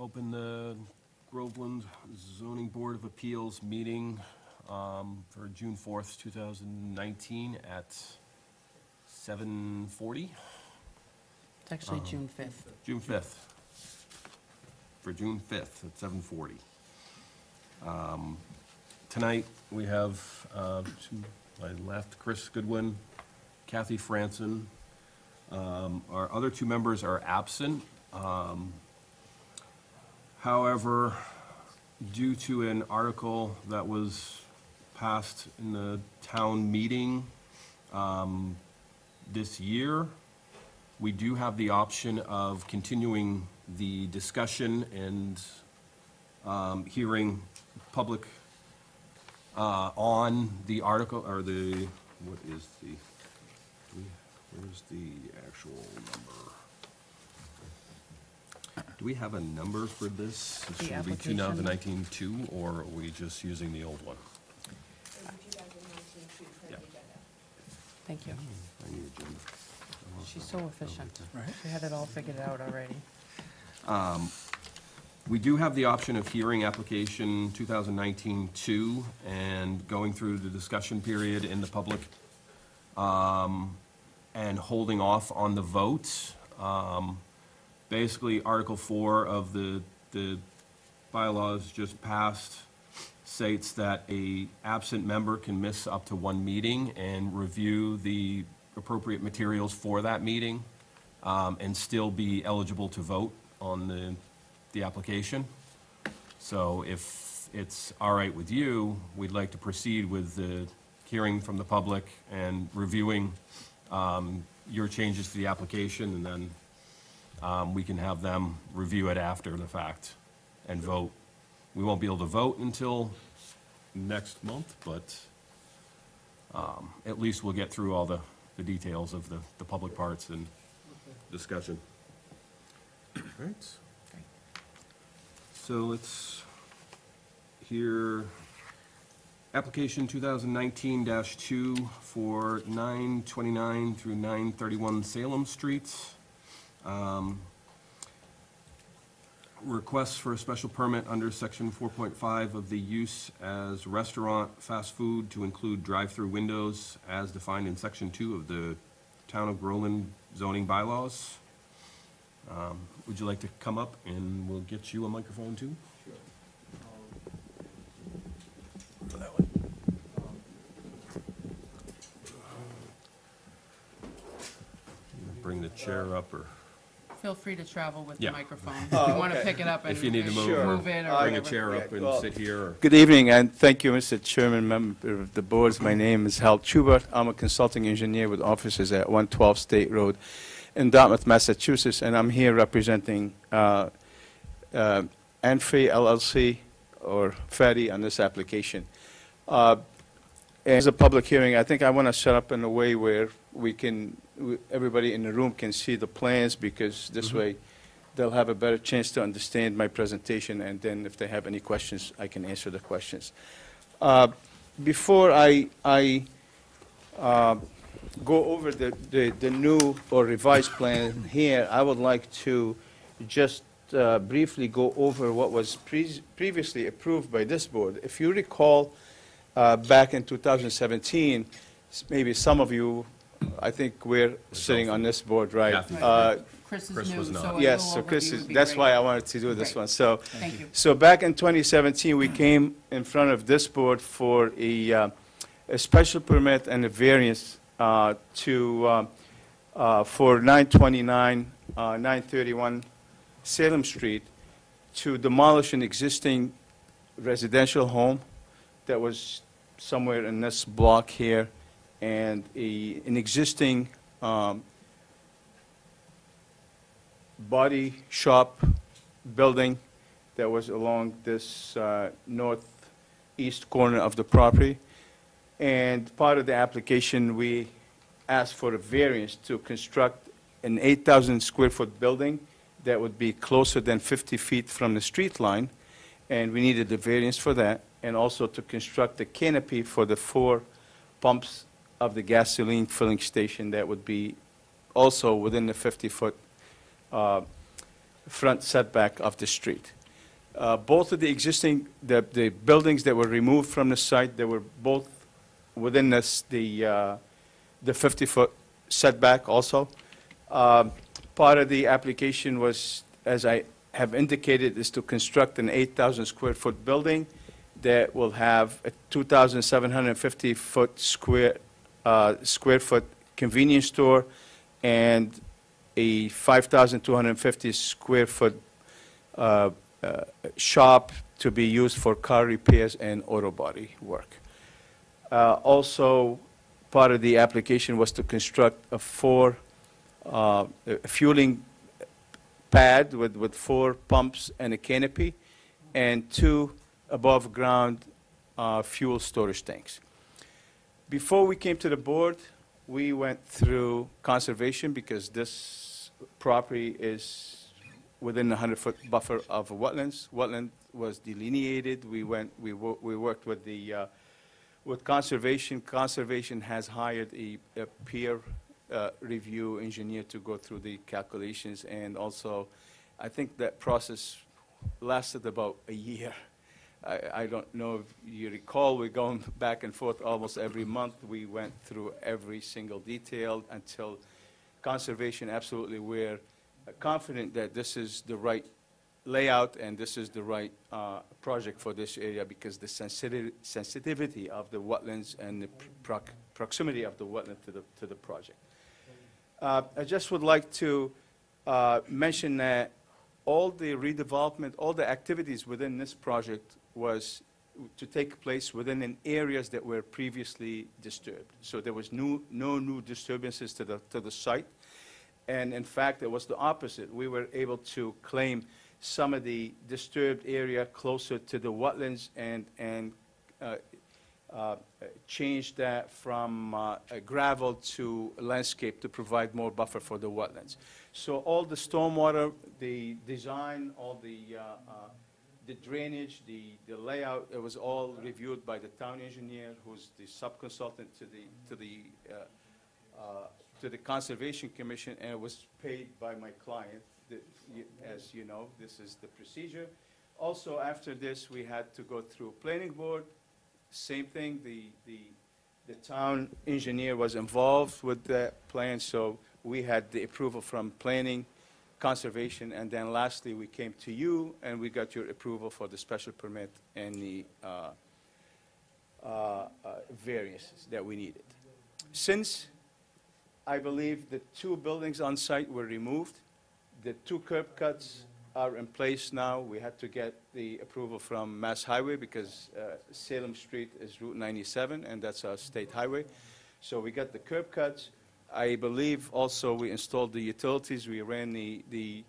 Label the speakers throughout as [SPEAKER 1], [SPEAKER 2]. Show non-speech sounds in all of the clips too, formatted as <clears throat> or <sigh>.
[SPEAKER 1] open the Groveland Zoning Board of Appeals meeting um, for June 4th, 2019 at 7:40,
[SPEAKER 2] It's actually June 5th.
[SPEAKER 1] June 5th. For June 5th at 7:40. Um, Tonight, we have uh, to my left, Chris Goodwin, Kathy Franson. Um, Our other two members are absent. Um, However, due to an article that was passed in the town meeting um, this year, we do have the option of continuing the discussion and um, hearing public uh, on the article, or the, what is the, where's the actual number? Do we have a number for this?
[SPEAKER 2] The
[SPEAKER 1] Should it be
[SPEAKER 2] application.
[SPEAKER 1] 2019-2, or are we just using the old one? Yeah.
[SPEAKER 2] Thank you.
[SPEAKER 1] I need agenda.
[SPEAKER 2] She's so efficient. Right. She had it all figured out already.
[SPEAKER 1] We do have the option of hearing application 2019-2 and going through the discussion period in the public um, and holding off on the vote. Um, Basically, Article 4 of the, the bylaws just passed states that a absent member can miss up to one meeting and review the appropriate materials for that meeting um, and still be eligible to vote on the, the application. So if it's all right with you, we'd like to proceed with the hearing from the public and reviewing um, your changes to the application, and then um, we can have them review it after the fact and vote. We won't be able to vote until next month, but um, at least we'll get through all the, the details of the, the public parts and discussion. All right. So let's hear application 2019-2 for 929 through 931 Salem Streets. Um, Requests for a special permit under section 4.5 of the use as restaurant, fast food to include drive-through windows as defined in section 2 of the Town of Groveland zoning bylaws. Um, Would you like to come up and we'll get you a microphone too? For that. Bring the chair up or
[SPEAKER 2] Feel free to travel with the
[SPEAKER 1] Yeah.
[SPEAKER 2] microphone. <laughs> If
[SPEAKER 3] Oh,
[SPEAKER 2] you want to
[SPEAKER 3] okay.
[SPEAKER 2] pick it up and
[SPEAKER 1] if you need to
[SPEAKER 2] and
[SPEAKER 1] move.
[SPEAKER 3] Sure.
[SPEAKER 1] or
[SPEAKER 2] move it or
[SPEAKER 1] Bring a
[SPEAKER 2] whatever.
[SPEAKER 1] chair up and
[SPEAKER 3] well-
[SPEAKER 1] sit here or.
[SPEAKER 3] Good evening, and thank you, Mr. Chairman, member of the boards. My name is Hal Schubert. I'm a consulting engineer with offices at 112 State Road in Dartmouth, Massachusetts, and I'm here representing uh, uh, Anfree LLC, or Fatty, on this application. Uh, As a public hearing, I think I want to set up in a way where we can, we- everybody in the room can see the plans, because this
[SPEAKER 1] Mhm.
[SPEAKER 3] way, they'll have a better chance to understand my presentation, and then if they have any questions, I can answer the questions. Uh, Before I, I uh, go over the, the the new or revised plan here, I would like to just uh, briefly go over what was pre- previously approved by this board. If you recall, uh, back in 2017, maybe some of you, I think we're sitting on this board, right?
[SPEAKER 1] Kathy.
[SPEAKER 3] Uh,
[SPEAKER 2] Chris is
[SPEAKER 1] Chris
[SPEAKER 2] new,
[SPEAKER 1] was
[SPEAKER 2] so
[SPEAKER 1] not.
[SPEAKER 2] a
[SPEAKER 3] Yes,
[SPEAKER 2] little
[SPEAKER 3] so Chris
[SPEAKER 2] overview
[SPEAKER 3] is,
[SPEAKER 2] would be
[SPEAKER 3] that's
[SPEAKER 2] great.
[SPEAKER 3] why I wanted to do this
[SPEAKER 2] Great.
[SPEAKER 3] one. So,
[SPEAKER 2] Thank you.
[SPEAKER 3] so back in 2017, we came in front of this board for a, uh, a special permit and a variance uh, to, uh, uh, for 929, uh, 931 Salem Street to demolish an existing residential home that was somewhere in this block here, and a, an existing um, body shop building that was along this uh, northeast corner of the property. And part of the application, we asked for a variance to construct an 8,000 square foot building that would be closer than 50 feet from the street line, and we needed the variance for that, and also to construct the canopy for the four pumps of the gasoline filling station that would be also within the 50-foot uh, front setback of the street. Uh, Both of the existing, the, the buildings that were removed from the site, they were both within this, the, uh, the 50-foot setback also. Um, Part of the application was, as I have indicated, is to construct an 8,000 square foot building that will have a 2,750 foot square, uh, square foot convenience store and a 5,250 square foot uh, uh, shop to be used for car repairs and auto body work. Uh, Also, part of the application was to construct a four uh, fueling pad with, with four pumps and a canopy, and two above-ground uh, fuel storage tanks. Before we came to the board, we went through conservation because this property is within the 100-foot buffer of wetlands. Wetland was delineated. We went, we wo- we worked with the, uh, with conservation. Conservation has hired a a peer uh, review engineer to go through the calculations, and also, I think that process lasted about a year. I, I don't know if you recall, we're going back and forth almost every month. We went through every single detail until conservation absolutely were confident that this is the right layout and this is the right uh, project for this area because the sensitivity, sensitivity of the wetlands and the proximity of the wetland to the, to the project. Uh, I just would like to uh, mention that all the redevelopment, all the activities within this project was to take place within areas that were previously disturbed. So there was no, no new disturbances to the, to the site. And in fact, it was the opposite. We were able to claim some of the disturbed area closer to the wetlands and, and uh, change that from uh, gravel to landscape to provide more buffer for the wetlands. So all the stormwater, the design, all the, uh, uh, the drainage, the, the layout, it was all reviewed by the town engineer, who's the sub-consultant to the, to the, uh, uh, to the Conservation Commission, and it was paid by my client. As you know, this is the procedure. Also, after this, we had to go through a planning board, same thing, the, the, the town engineer was involved with the plan, so we had the approval from planning, conservation, and then lastly, we came to you, and we got your approval for the special permit and the uh, uh, uh, variances that we needed. Since I believe the two buildings on site were removed, the two curb cuts are in place now. We had to get the approval from Mass Highway because uh, Salem Street is Route 97, and that's our state highway. So we got the curb cuts. I believe also we installed the utilities. We ran the, the,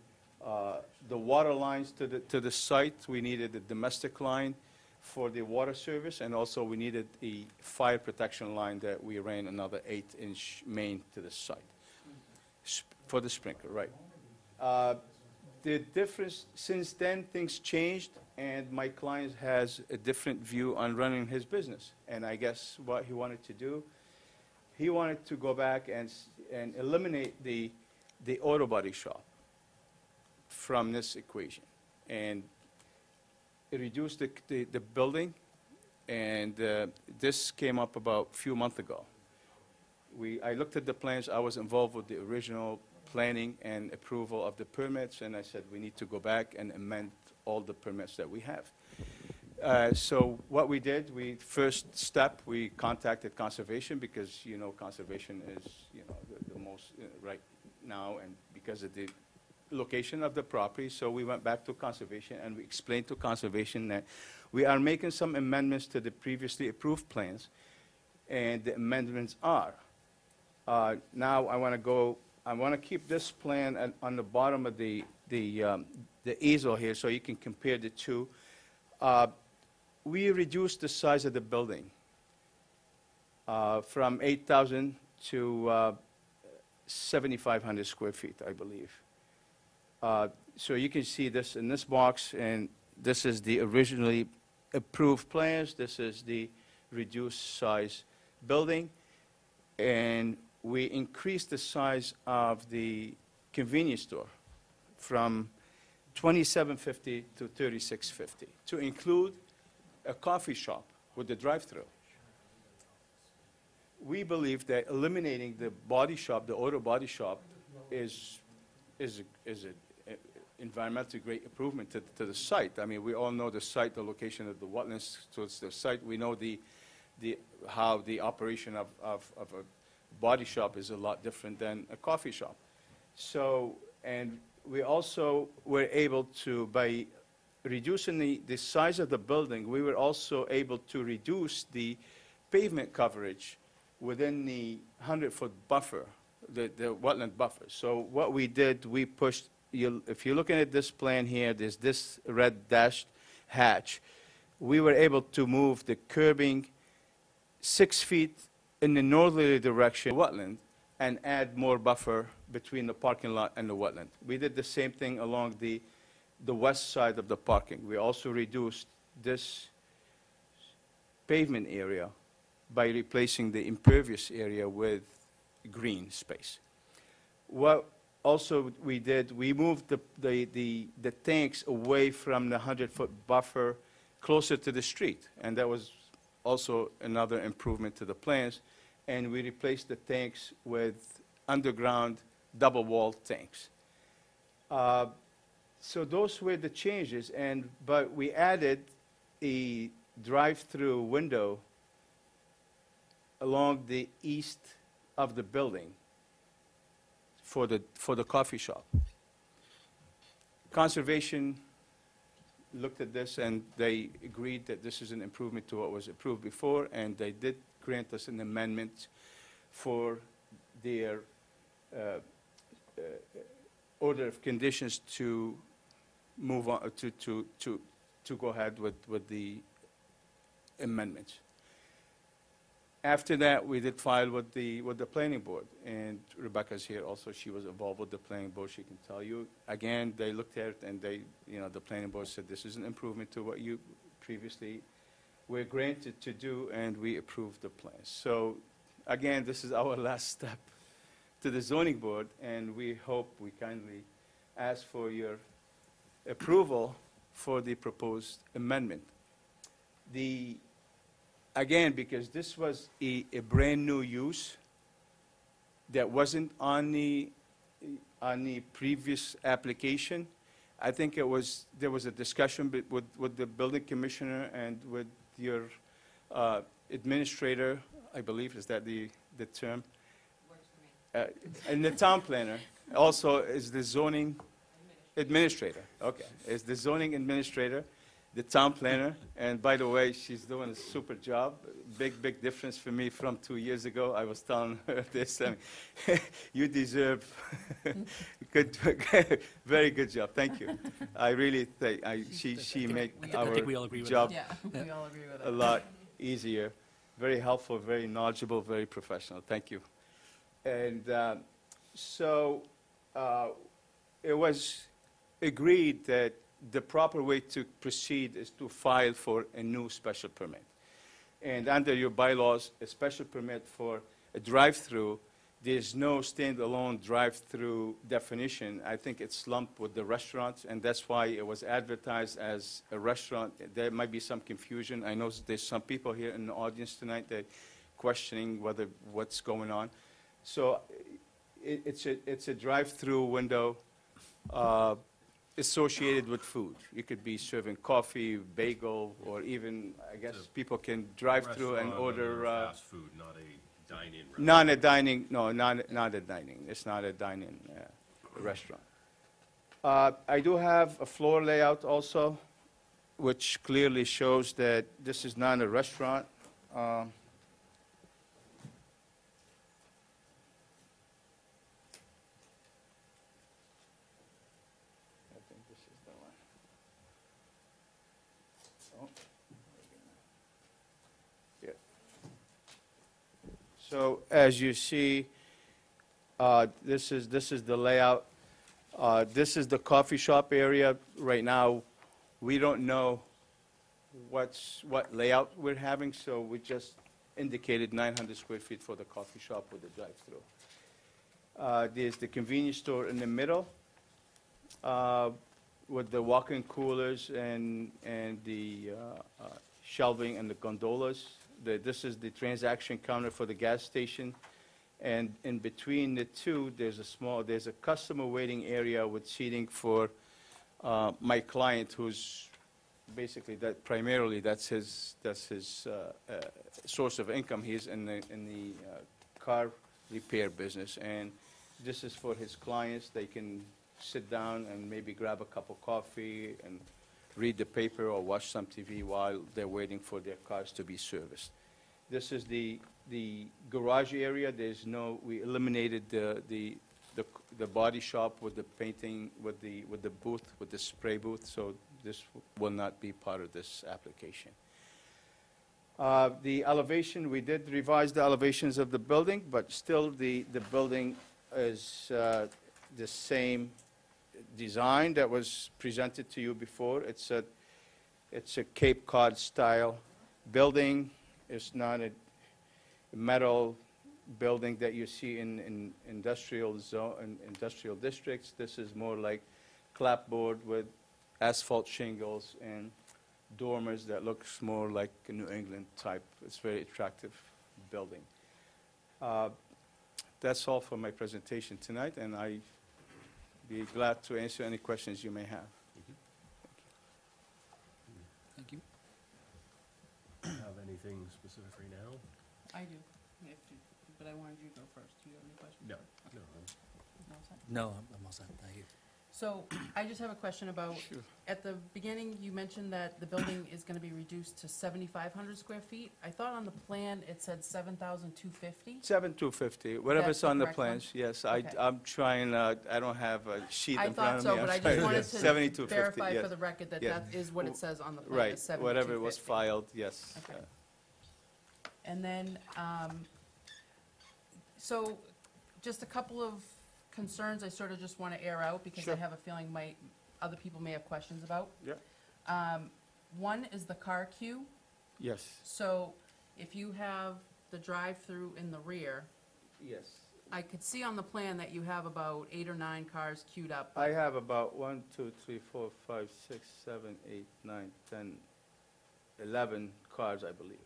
[SPEAKER 3] uh, the water lines to the, to the site. We needed a domestic line for the water service, and also we needed a fire protection line that we ran another eight-inch main to the site. For the sprinkler, right. Uh, The difference, since then, things changed, and my client has a different view on running his business. And I guess what he wanted to do, he wanted to go back and, and eliminate the, the auto body shop from this equation. And reduce the, the, the building, and uh, this came up about a few months ago. We, I looked at the plans, I was involved with the original planning and approval of the permits, and I said, we need to go back and amend all the permits that we have. Uh, So what we did, we, first step, we contacted Conservation, because, you know, Conservation is, you know, the- the most, uh, right now, and because of the location of the property, so we went back to Conservation, and we explained to Conservation that we are making some amendments to the previously approved plans, and the amendments are, uh, Now, I want to go, I want to keep this plan at- on the bottom of the, the um, the easel here, so you can compare the two. Uh, We reduced the size of the building uh, from 8,000 to uh, 7,500 square feet, I believe. Uh, So you can see this in this box, and this is the originally approved plans, this is the reduced size building, and we increased the size of the convenience store from 2750 to 3650, to include a coffee shop with a drive-through. We believe that eliminating the body shop, the auto body shop, is, is, a- is an environmentally great improvement to, to the site. I mean, we all know the site, the location of the wetlands, it's the site, we know the, the, how the operation of, of, of a body shop is a lot different than a coffee shop. So, and we also were able to, by reducing the, the size of the building, we were also able to reduce the pavement coverage within the 100-foot buffer, the, the wetland buffer. So what we did, we pushed, you, if you're looking at this plan here, there's this red dashed hatch. We were able to move the curbing six feet in the northerly direction wetland and add more buffer between the parking lot and the wetland. We did the same thing along the, the west side of the parking. We also reduced this pavement area by replacing the impervious area with green space. What also we did, we moved the, the, the, the tanks away from the 100-foot buffer closer to the street, and that was also another improvement to the plans. And we replaced the tanks with underground double-wall tanks. Uh, So those were the changes, and, but we added a drive-through window along the east of the building for the, for the coffee shop. Conservation looked at this and they agreed that this is an improvement to what was approved before, and they did grant us an amendment for their uh, uh, order of conditions to move on, to, to, to, to go ahead with, with the amendments. After that, we did file with the, with the planning board, and Rebecca's here also, she was involved with the planning board, she can tell you. Again, they looked at it and they, you know, the planning board said this is an improvement to what you previously were granted to do, and we approved the plan. So, again, this is our <laughs> last step to the zoning board, and we hope, we kindly ask for your approval for the proposed amendment. The, again, because this was a, a brand-new use that wasn't on the, on the previous application, I think it was, there was a discussion with, with the building commissioner and with your uh, administrator, I believe, is that the, the term? Uh, And the town planner, also is the zoning administrator, okay, is the zoning administrator, the town planner, and by the way, she's doing a super job, big, big difference for me from two years ago, I was telling her <laughs> this, I mean, <laughs> you deserve, <laughs> good, very good job, thank you. I really think, I, she, she made
[SPEAKER 4] I think we all
[SPEAKER 3] our job
[SPEAKER 2] Yeah, we all agree with
[SPEAKER 3] a lot easier, very helpful, very knowledgeable, very professional. Thank you. And um, so uh, it was agreed that the proper way to proceed is to file for a new special permit. And under your bylaws, a special permit for a drive-through, there's no standalone drive-through definition. I think it's lumped with the restaurants, and that's why it was advertised as a restaurant. There might be some confusion. I know there's some people here in the audience tonight that questioning whether, what's going on. So it, it's a, it's a drive-through window uh, associated with food. You could be serving coffee, bagel, or even, I guess, people can drive through and
[SPEAKER 1] Restaurant
[SPEAKER 3] order,
[SPEAKER 1] or
[SPEAKER 3] uh,
[SPEAKER 1] Fast food, not a dine-in restaurant.
[SPEAKER 3] not a dining, no, not, not a dining, it's not a dining uh, restaurant. Uh, I do have a floor layout also, which clearly shows that this is not a restaurant. Um, I think this is the one. Oh, Yeah. So as you see, uh, this is, this is the layout. Uh, This is the coffee shop area. Right now, we don't know what's, what layout we're having, so we just indicated 900 square feet for the coffee shop with the drive-through. Uh, There's the convenience store in the middle. Uh, with the walk-in coolers and, and the uh, uh, shelving and the gondolas. The- This is the transaction counter for the gas station. And in between the two, there's a small, there's a customer waiting area with seating for uh, my client who's basically that primarily that's his, that's his uh, uh, source of income. He's in the, in the uh, car repair business. And this is for his clients. They can sit down and maybe grab a cup of coffee and read the paper or watch some TV while they're waiting for their cars to be serviced. This is the, the garage area. There's no, we eliminated the, the, the the body shop with the painting, with the, with the booth, with the spray booth, so this will not be part of this application. Uh, The elevation, we did revise the elevations of the building, but still the, the building is uh, the same design that was presented to you before. It's a, it's a Cape Cod style building. It's not a metal building that you see in, in industrial zone, in industrial districts. This is more like clapboard with asphalt shingles and dormers that looks more like a New England type. It's very attractive building. Uh, That's all for my presentation tonight, and I be glad to answer any questions you may have.
[SPEAKER 4] Thank you.
[SPEAKER 1] Have anything specific right now?
[SPEAKER 2] I do, if you- but I wanted you to go first. Do you have any questions?
[SPEAKER 1] No, no. I'm-
[SPEAKER 2] No, it's.
[SPEAKER 4] No, I'm I'm all set, thank you.
[SPEAKER 2] So I just have a question about, at the beginning, you mentioned that the building is gonna be reduced to seventy-five hundred square feet. I thought on the plan it said seven thousand two fifty.
[SPEAKER 3] Seven two fifty, whatever's
[SPEAKER 2] the
[SPEAKER 3] on the
[SPEAKER 2] correct one?
[SPEAKER 3] plans, yes. I,
[SPEAKER 2] Okay.
[SPEAKER 3] I'm trying, uh, I don't have a sheet
[SPEAKER 2] I
[SPEAKER 3] in front
[SPEAKER 2] thought
[SPEAKER 3] of me.
[SPEAKER 2] so, but
[SPEAKER 3] I'm
[SPEAKER 2] I just wanted <laughs> to verify for the record that
[SPEAKER 3] Yeah.
[SPEAKER 2] that is what it says on the plan,
[SPEAKER 3] Right,
[SPEAKER 2] is seventy-two
[SPEAKER 3] whatever was filed, yes.
[SPEAKER 2] Okay.
[SPEAKER 3] Uh,
[SPEAKER 2] And then, um, so, just a couple of concerns I sort of just want to air out, because I
[SPEAKER 3] Sure.
[SPEAKER 2] have a feeling my, other people may have questions about.
[SPEAKER 3] Yeah,
[SPEAKER 2] Um, one is the car queue.
[SPEAKER 3] yes,
[SPEAKER 2] So if you have the drive-through in the rear,
[SPEAKER 3] yes.
[SPEAKER 2] I could see on the plan that you have about eight or nine cars queued up.
[SPEAKER 3] I have about one, two, three, four, five, six, seven, eight, nine, ten, eleven cars, I believe.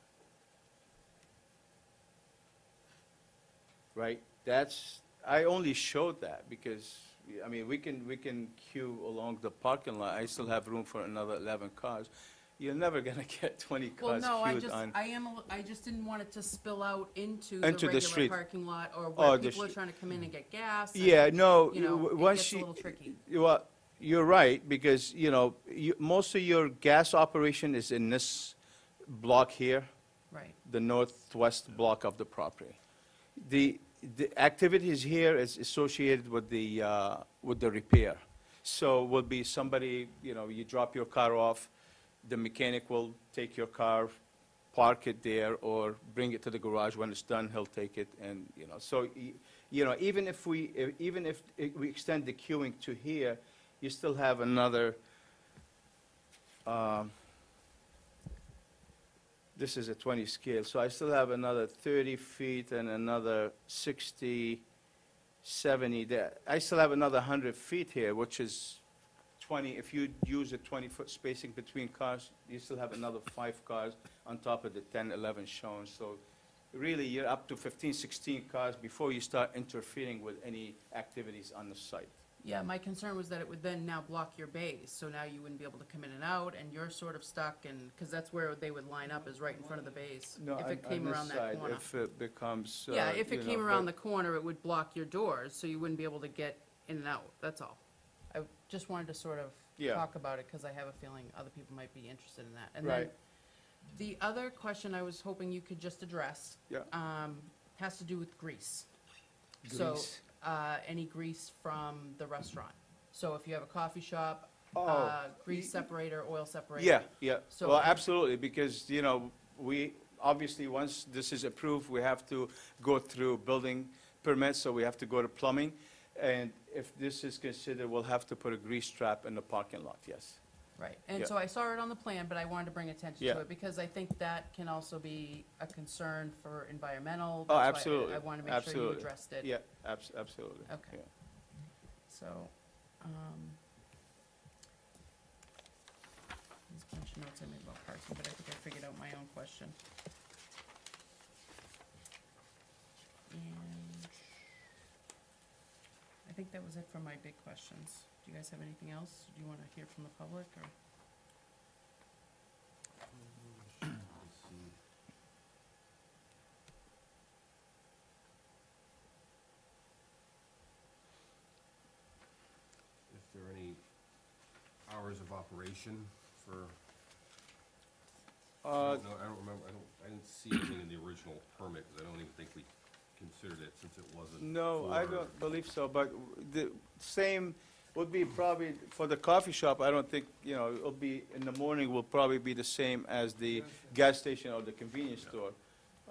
[SPEAKER 3] Right? That's, I only showed that because, I mean, we can, we can queue along the parking lot. I still have room for another eleven cars. You're never gonna <laughs> get twenty cars
[SPEAKER 2] Well,
[SPEAKER 3] cars
[SPEAKER 2] no, I
[SPEAKER 3] queued
[SPEAKER 2] just,
[SPEAKER 3] on.
[SPEAKER 2] I am, a li- I just didn't want it to spill out into
[SPEAKER 3] Into
[SPEAKER 2] the
[SPEAKER 3] the
[SPEAKER 2] regular
[SPEAKER 3] street.
[SPEAKER 2] parking lot, or
[SPEAKER 3] Oh,
[SPEAKER 2] where
[SPEAKER 3] the
[SPEAKER 2] people are
[SPEAKER 3] street.
[SPEAKER 2] trying to come in and get gas. and,
[SPEAKER 3] Yeah, no,
[SPEAKER 2] You know,
[SPEAKER 3] w-
[SPEAKER 2] it
[SPEAKER 3] once
[SPEAKER 2] gets a
[SPEAKER 3] you.
[SPEAKER 2] little tricky.
[SPEAKER 3] Well, you're right, because, you know, you, most of your gas operation is in this block here,
[SPEAKER 2] Right,
[SPEAKER 3] the northwest block of the property. The, the activities here is associated with the, uh, with the repair. So will be somebody, you know, you drop your car off, the mechanic will take your car, park it there, or bring it to the garage. When it's done, he'll take it, and, you know, so, you know, even if we, even if we extend the queuing to here, you still have another, um, this is a 20 scale, so I still have another 30 feet and another 60, 70 there. I still have another 100 feet here, which is 20, if you use a 20-foot spacing between cars, you still have another five cars on top of the 10, 11 shown. So really, you're up to 15, 16 cars before you start interfering with any activities on the site.
[SPEAKER 2] Yeah, my concern was that it would then now block your bays, so now you wouldn't be able to come in and out, and you're sort of stuck, and, because that's where they would line up, is right in front of the bays.
[SPEAKER 3] No,
[SPEAKER 2] If
[SPEAKER 3] on-
[SPEAKER 2] it came
[SPEAKER 3] on this
[SPEAKER 2] around that
[SPEAKER 3] side,
[SPEAKER 2] corner.
[SPEAKER 3] If it becomes, uh,
[SPEAKER 2] Yeah, if
[SPEAKER 3] you
[SPEAKER 2] it
[SPEAKER 3] know,
[SPEAKER 2] came around the
[SPEAKER 3] but-
[SPEAKER 2] corner, it would block your doors, so you wouldn't be able to get in and out, that's all. I just wanted to sort of
[SPEAKER 3] Yeah.
[SPEAKER 2] talk about it, because I have a feeling other people might be interested in that. And
[SPEAKER 3] Right.
[SPEAKER 2] then, the other question I was hoping you could just address,
[SPEAKER 3] Yeah.
[SPEAKER 2] um, has to do with grease. So,
[SPEAKER 3] Grease.
[SPEAKER 2] Uh, any grease from the restaurant. So if you have a coffee shop,
[SPEAKER 3] Oh,
[SPEAKER 2] uh, grease separator, oil separator.
[SPEAKER 3] Yeah, yeah.
[SPEAKER 2] So-
[SPEAKER 3] Well, absolutely, because, you know, we, obviously, once this is approved, we have to go through building permits, so we have to go to plumbing. And if this is considered, we'll have to put a grease trap in the parking lot, yes.
[SPEAKER 2] Right, and so I saw it on the plan, but I wanted to bring attention to it, because I think that can also be a concern for environmental.
[SPEAKER 3] Oh,
[SPEAKER 2] That's
[SPEAKER 3] absolutely.
[SPEAKER 2] I want to make sure you addressed it.
[SPEAKER 3] Yeah, abs- absolutely.
[SPEAKER 2] Okay. So, um, there's a bunch of notes I made about parking, but I think I figured out my own question. And I think that was it for my big questions. Do you guys have anything else? Do you want to hear from the public, or?
[SPEAKER 1] Let's. If there are any hours of operation for, I
[SPEAKER 3] Uh,
[SPEAKER 1] don't know, I don't remember, I don't, I didn't see anything in the original permit, because I don't even think we considered it since it wasn't.
[SPEAKER 3] No, I
[SPEAKER 1] for-
[SPEAKER 3] don't believe so, but the same would be probably, for the coffee shop, I don't think, you know, it'll be, in the morning will probably be the same as the gas station or the convenience store,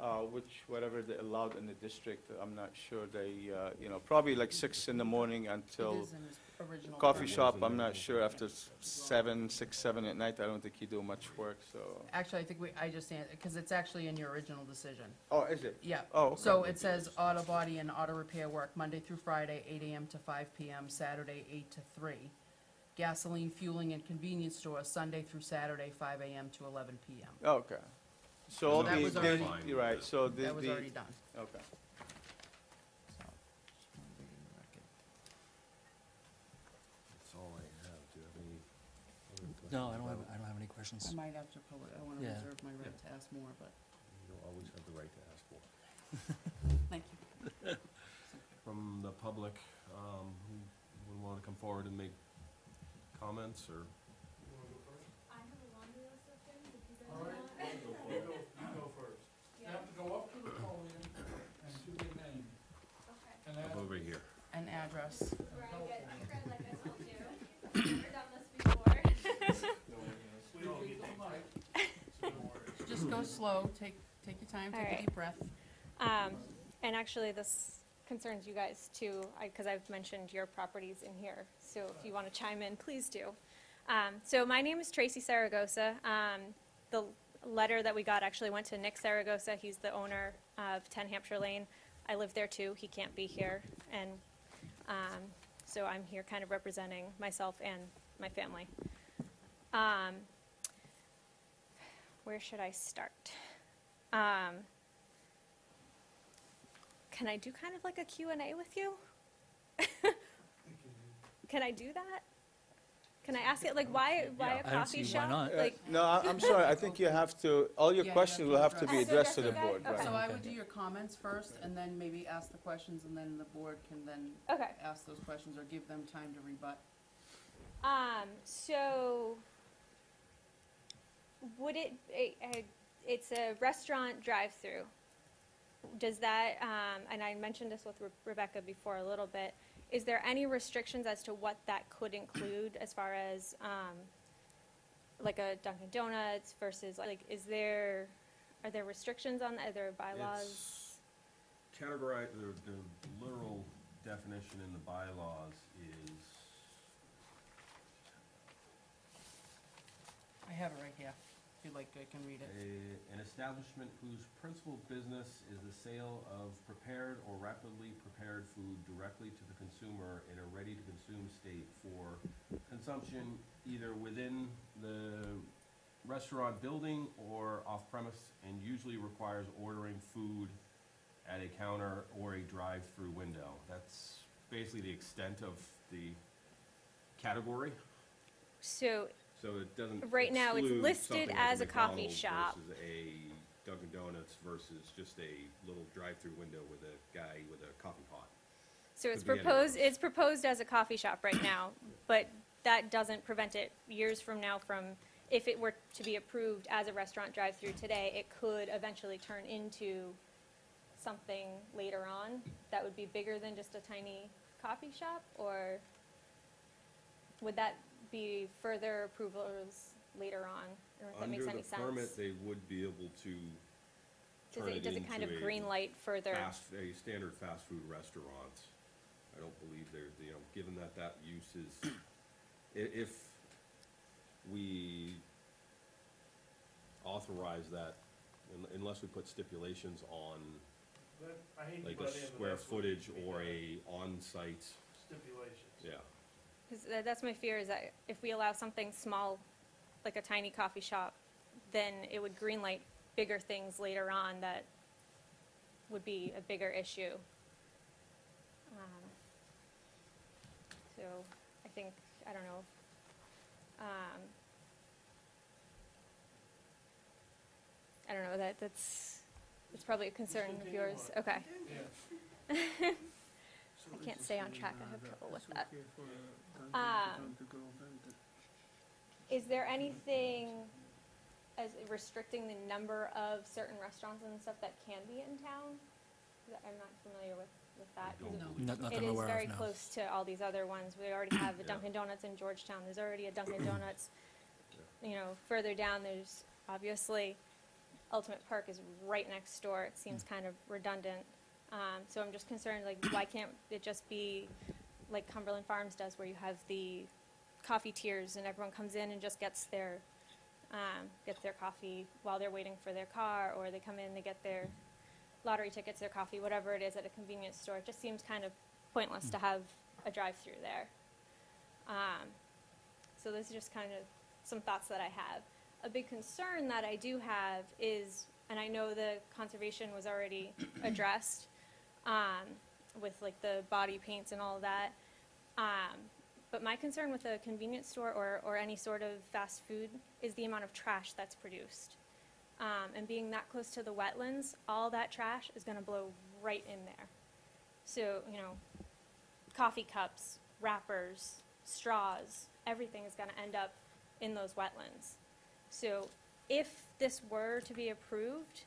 [SPEAKER 3] uh, which, whatever they allowed in the district, I'm not sure they, uh, you know, probably like six in the morning until
[SPEAKER 2] is in his original
[SPEAKER 3] coffee shop, I'm not sure, after s- seven, six, seven at night, I don't think you do much work, so.
[SPEAKER 2] Actually, I think we, I just, because it's actually in your original decision.
[SPEAKER 3] Oh, is it?
[SPEAKER 2] Yeah.
[SPEAKER 3] Oh, okay.
[SPEAKER 2] So it says auto body and auto repair work Monday through Friday, eight AM to five PM, Saturday, eight to three. Gasoline fueling and convenience store, Sunday through Saturday, five AM to eleven PM.
[SPEAKER 3] Okay. So
[SPEAKER 1] So
[SPEAKER 3] all
[SPEAKER 2] that
[SPEAKER 3] the,
[SPEAKER 2] was
[SPEAKER 3] the-
[SPEAKER 2] already-
[SPEAKER 3] you're right, so the,
[SPEAKER 2] That was
[SPEAKER 3] the-
[SPEAKER 2] already done.
[SPEAKER 3] okay.
[SPEAKER 2] So, just wanna read in the record.
[SPEAKER 1] That's all I have. Do you have any other questions?
[SPEAKER 4] No, I don't have,
[SPEAKER 1] about-
[SPEAKER 4] I don't have any questions.
[SPEAKER 2] I might have to, public- I wanna
[SPEAKER 4] Yeah.
[SPEAKER 2] reserve my right to ask more, but,
[SPEAKER 1] You always have the right to ask for. <laughs> <laughs>
[SPEAKER 2] thank you.
[SPEAKER 1] From the public, um, who would want to come forward and make comments, or?
[SPEAKER 5] I have a laundry list of things if you guys
[SPEAKER 6] All right,
[SPEAKER 5] want.
[SPEAKER 6] you go, you go, you go first. You
[SPEAKER 5] Yeah,
[SPEAKER 6] have to go up to the podium and do your name,
[SPEAKER 5] okay.
[SPEAKER 6] and
[SPEAKER 1] Up
[SPEAKER 6] ask,
[SPEAKER 1] over here.
[SPEAKER 2] An address.
[SPEAKER 5] We're gonna get, we're gonna let this all do. We've never done this before.
[SPEAKER 6] we don't get the mic, so worry. <laughs>
[SPEAKER 2] Just go slow, take, take your time, take a deep breath.
[SPEAKER 7] Um, and actually, this concerns you guys too, because I've mentioned your properties in here. So if you want to chime in, please do. Um, so my name is Tracy Saragosa. Um, the letter that we got actually went to Nick Saragosa. He's the owner of 10 Hampshire Lane. I live there too. He can't be here. And um, so I'm here kind of representing myself and my family. Um, where should I start? Um, can I do kind of like a Q and A with you? <laughs> Can I do that? Can I ask it, like, why, why a
[SPEAKER 4] I don't
[SPEAKER 7] coffee
[SPEAKER 4] see why
[SPEAKER 7] shop?
[SPEAKER 4] not.
[SPEAKER 7] Like,
[SPEAKER 3] No, I- I'm sorry, I think you have to, all your
[SPEAKER 2] Yeah, you
[SPEAKER 3] questions
[SPEAKER 2] have
[SPEAKER 3] will have to be
[SPEAKER 7] address-
[SPEAKER 3] addressed to the
[SPEAKER 7] Okay,
[SPEAKER 3] board,
[SPEAKER 7] okay.
[SPEAKER 3] right?
[SPEAKER 2] So I would do your comments first, and then maybe ask the questions, and then the board can then
[SPEAKER 7] okay.
[SPEAKER 2] ask those questions or give them time to rebut.
[SPEAKER 7] Um, so would it, a- a- it's a restaurant drive-through. Does that, um, and I mentioned this with Re- Rebecca before a little bit, is there any restrictions as to what that could include as far as, um, like a Dunkin' Donuts versus, like, is there, are there restrictions on, that? are there bylaws?
[SPEAKER 1] It's Categorize, the, the literal definition in the bylaws is,
[SPEAKER 2] I have it right here. If you'd like, I can read it.
[SPEAKER 1] a- an establishment whose principal business is the sale of prepared or rapidly prepared food directly to the consumer in a ready-to-consume state for consumption either within the restaurant building or off-premise, and usually requires ordering food at a counter or a drive-through window. That's basically the extent of the category,
[SPEAKER 7] So
[SPEAKER 1] so it doesn't
[SPEAKER 7] Right now, it's
[SPEAKER 1] exclude
[SPEAKER 7] listed
[SPEAKER 1] something like
[SPEAKER 7] as a coffee
[SPEAKER 1] McDonald's
[SPEAKER 7] shop.
[SPEAKER 1] Versus a Dunkin' Donuts versus just a little drive-through window with a guy with a coffee pot.
[SPEAKER 7] So it's
[SPEAKER 1] Could be anything.
[SPEAKER 7] proposed, it's proposed as a coffee shop right now, but that doesn't prevent it years from now from, if it were to be approved as a restaurant drive-through today, it could eventually turn into something later on that would be bigger than just a tiny coffee shop, or would that be further approvals later on? or if that makes any sense.
[SPEAKER 1] Under the permit,
[SPEAKER 7] sense?
[SPEAKER 1] they would be able to
[SPEAKER 7] Does
[SPEAKER 1] turn
[SPEAKER 7] it,
[SPEAKER 1] it
[SPEAKER 7] does it kind of
[SPEAKER 1] into a
[SPEAKER 7] green light further?
[SPEAKER 1] fast, a standard fast food restaurant. I don't believe there, you know, given that that use is, i- if we authorize that, un- unless we put stipulations on
[SPEAKER 6] But I hate to
[SPEAKER 1] like
[SPEAKER 6] butt
[SPEAKER 1] a
[SPEAKER 6] but
[SPEAKER 1] square
[SPEAKER 6] that's what
[SPEAKER 1] footage
[SPEAKER 6] needs to be
[SPEAKER 1] or
[SPEAKER 6] done.
[SPEAKER 1] a on-site,
[SPEAKER 6] Stipulations.
[SPEAKER 1] yeah.
[SPEAKER 7] Because that's my fear is that if we allow something small, like a tiny coffee shop, then it would greenlight bigger things later on that would be a bigger issue. Um, So I think, I don't know. um, I don't know, that, that's, that's probably a concern of yours. Okay. <laughs> I can't stay on track, I have trouble with that. Um, Is there anything as restricting the number of certain restaurants and stuff that can be in town? 'Cause I'm not familiar with, with that. 'cause
[SPEAKER 4] No,
[SPEAKER 7] it-
[SPEAKER 4] not, not
[SPEAKER 7] It
[SPEAKER 4] I'm
[SPEAKER 7] is
[SPEAKER 4] aware
[SPEAKER 7] very
[SPEAKER 4] of, no.
[SPEAKER 7] close to all these other ones. We already <coughs> have a Dunkin' Donuts in Georgetown. There's already a Dunkin' Donuts. You know, further down, there's obviously Ultimate Park is right next door. It seems kind of redundant. Um, so I'm just concerned, like, why can't it just be like Cumberland Farms does, where you have the coffee tiers and everyone comes in and just gets their, um, gets their coffee while they're waiting for their car, or they come in, they get their lottery tickets, their coffee, whatever it is at a convenience store. It just seems kind of pointless to have a drive-through there. Um, so this is just kind of some thoughts that I have. A big concern that I do have is, and I know the conservation was already <coughs> addressed, um, with like the body paints and all that. Um, but my concern with a convenience store or, or any sort of fast food is the amount of trash that's produced. Um, and being that close to the wetlands, all that trash is gonna blow right in there. So, you know, coffee cups, wrappers, straws, everything is gonna end up in those wetlands. So if this were to be approved,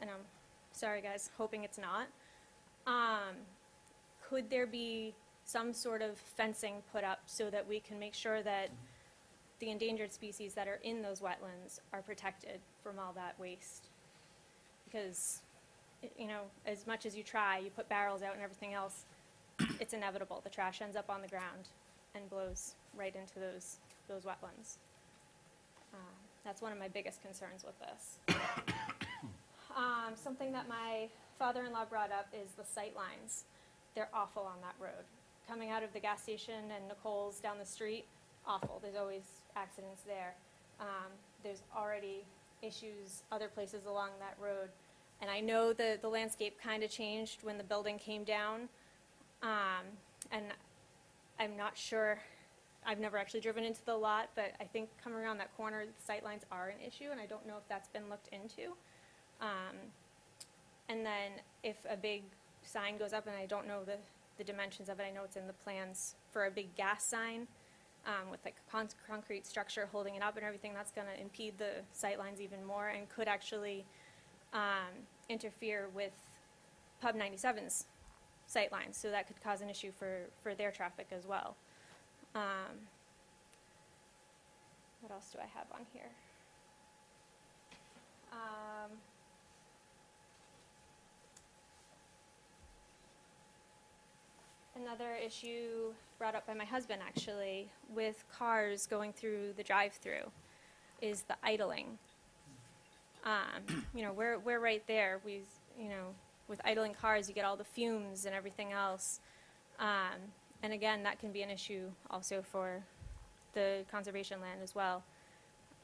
[SPEAKER 7] and I'm sorry guys, hoping it's not, um, could there be some sort of fencing put up so that we can make sure that the endangered species that are in those wetlands are protected from all that waste? Because, you know, as much as you try, you put barrels out and everything else, it's inevitable. The trash ends up on the ground and blows right into those, those wetlands. Um, That's one of my biggest concerns with this. <coughs> Um, something that my father-in-law brought up is the sight lines. They're awful on that road. Coming out of the gas station and Nicole's down the street, awful. There's always accidents there. Um, there's already issues other places along that road. And I know the, the landscape kind of changed when the building came down. Um, and I'm not sure, I've never actually driven into the lot, but I think coming around that corner, the sight lines are an issue, and I don't know if that's been looked into. Um, and then if a big sign goes up, and I don't know the, the dimensions of it, I know it's in the plans for a big gas sign, um, with like a con- concrete structure holding it up and everything, that's gonna impede the sightlines even more and could actually, um, interfere with Pub 97's sightlines, so that could cause an issue for, for their traffic as well. Um, what else do I have on here? Another issue brought up by my husband actually with cars going through the drive-through is the idling. Um, <clears throat> you know, we're, we're right there. We, you know, with idling cars, you get all the fumes and everything else. Um, and again, that can be an issue also for the conservation land as well.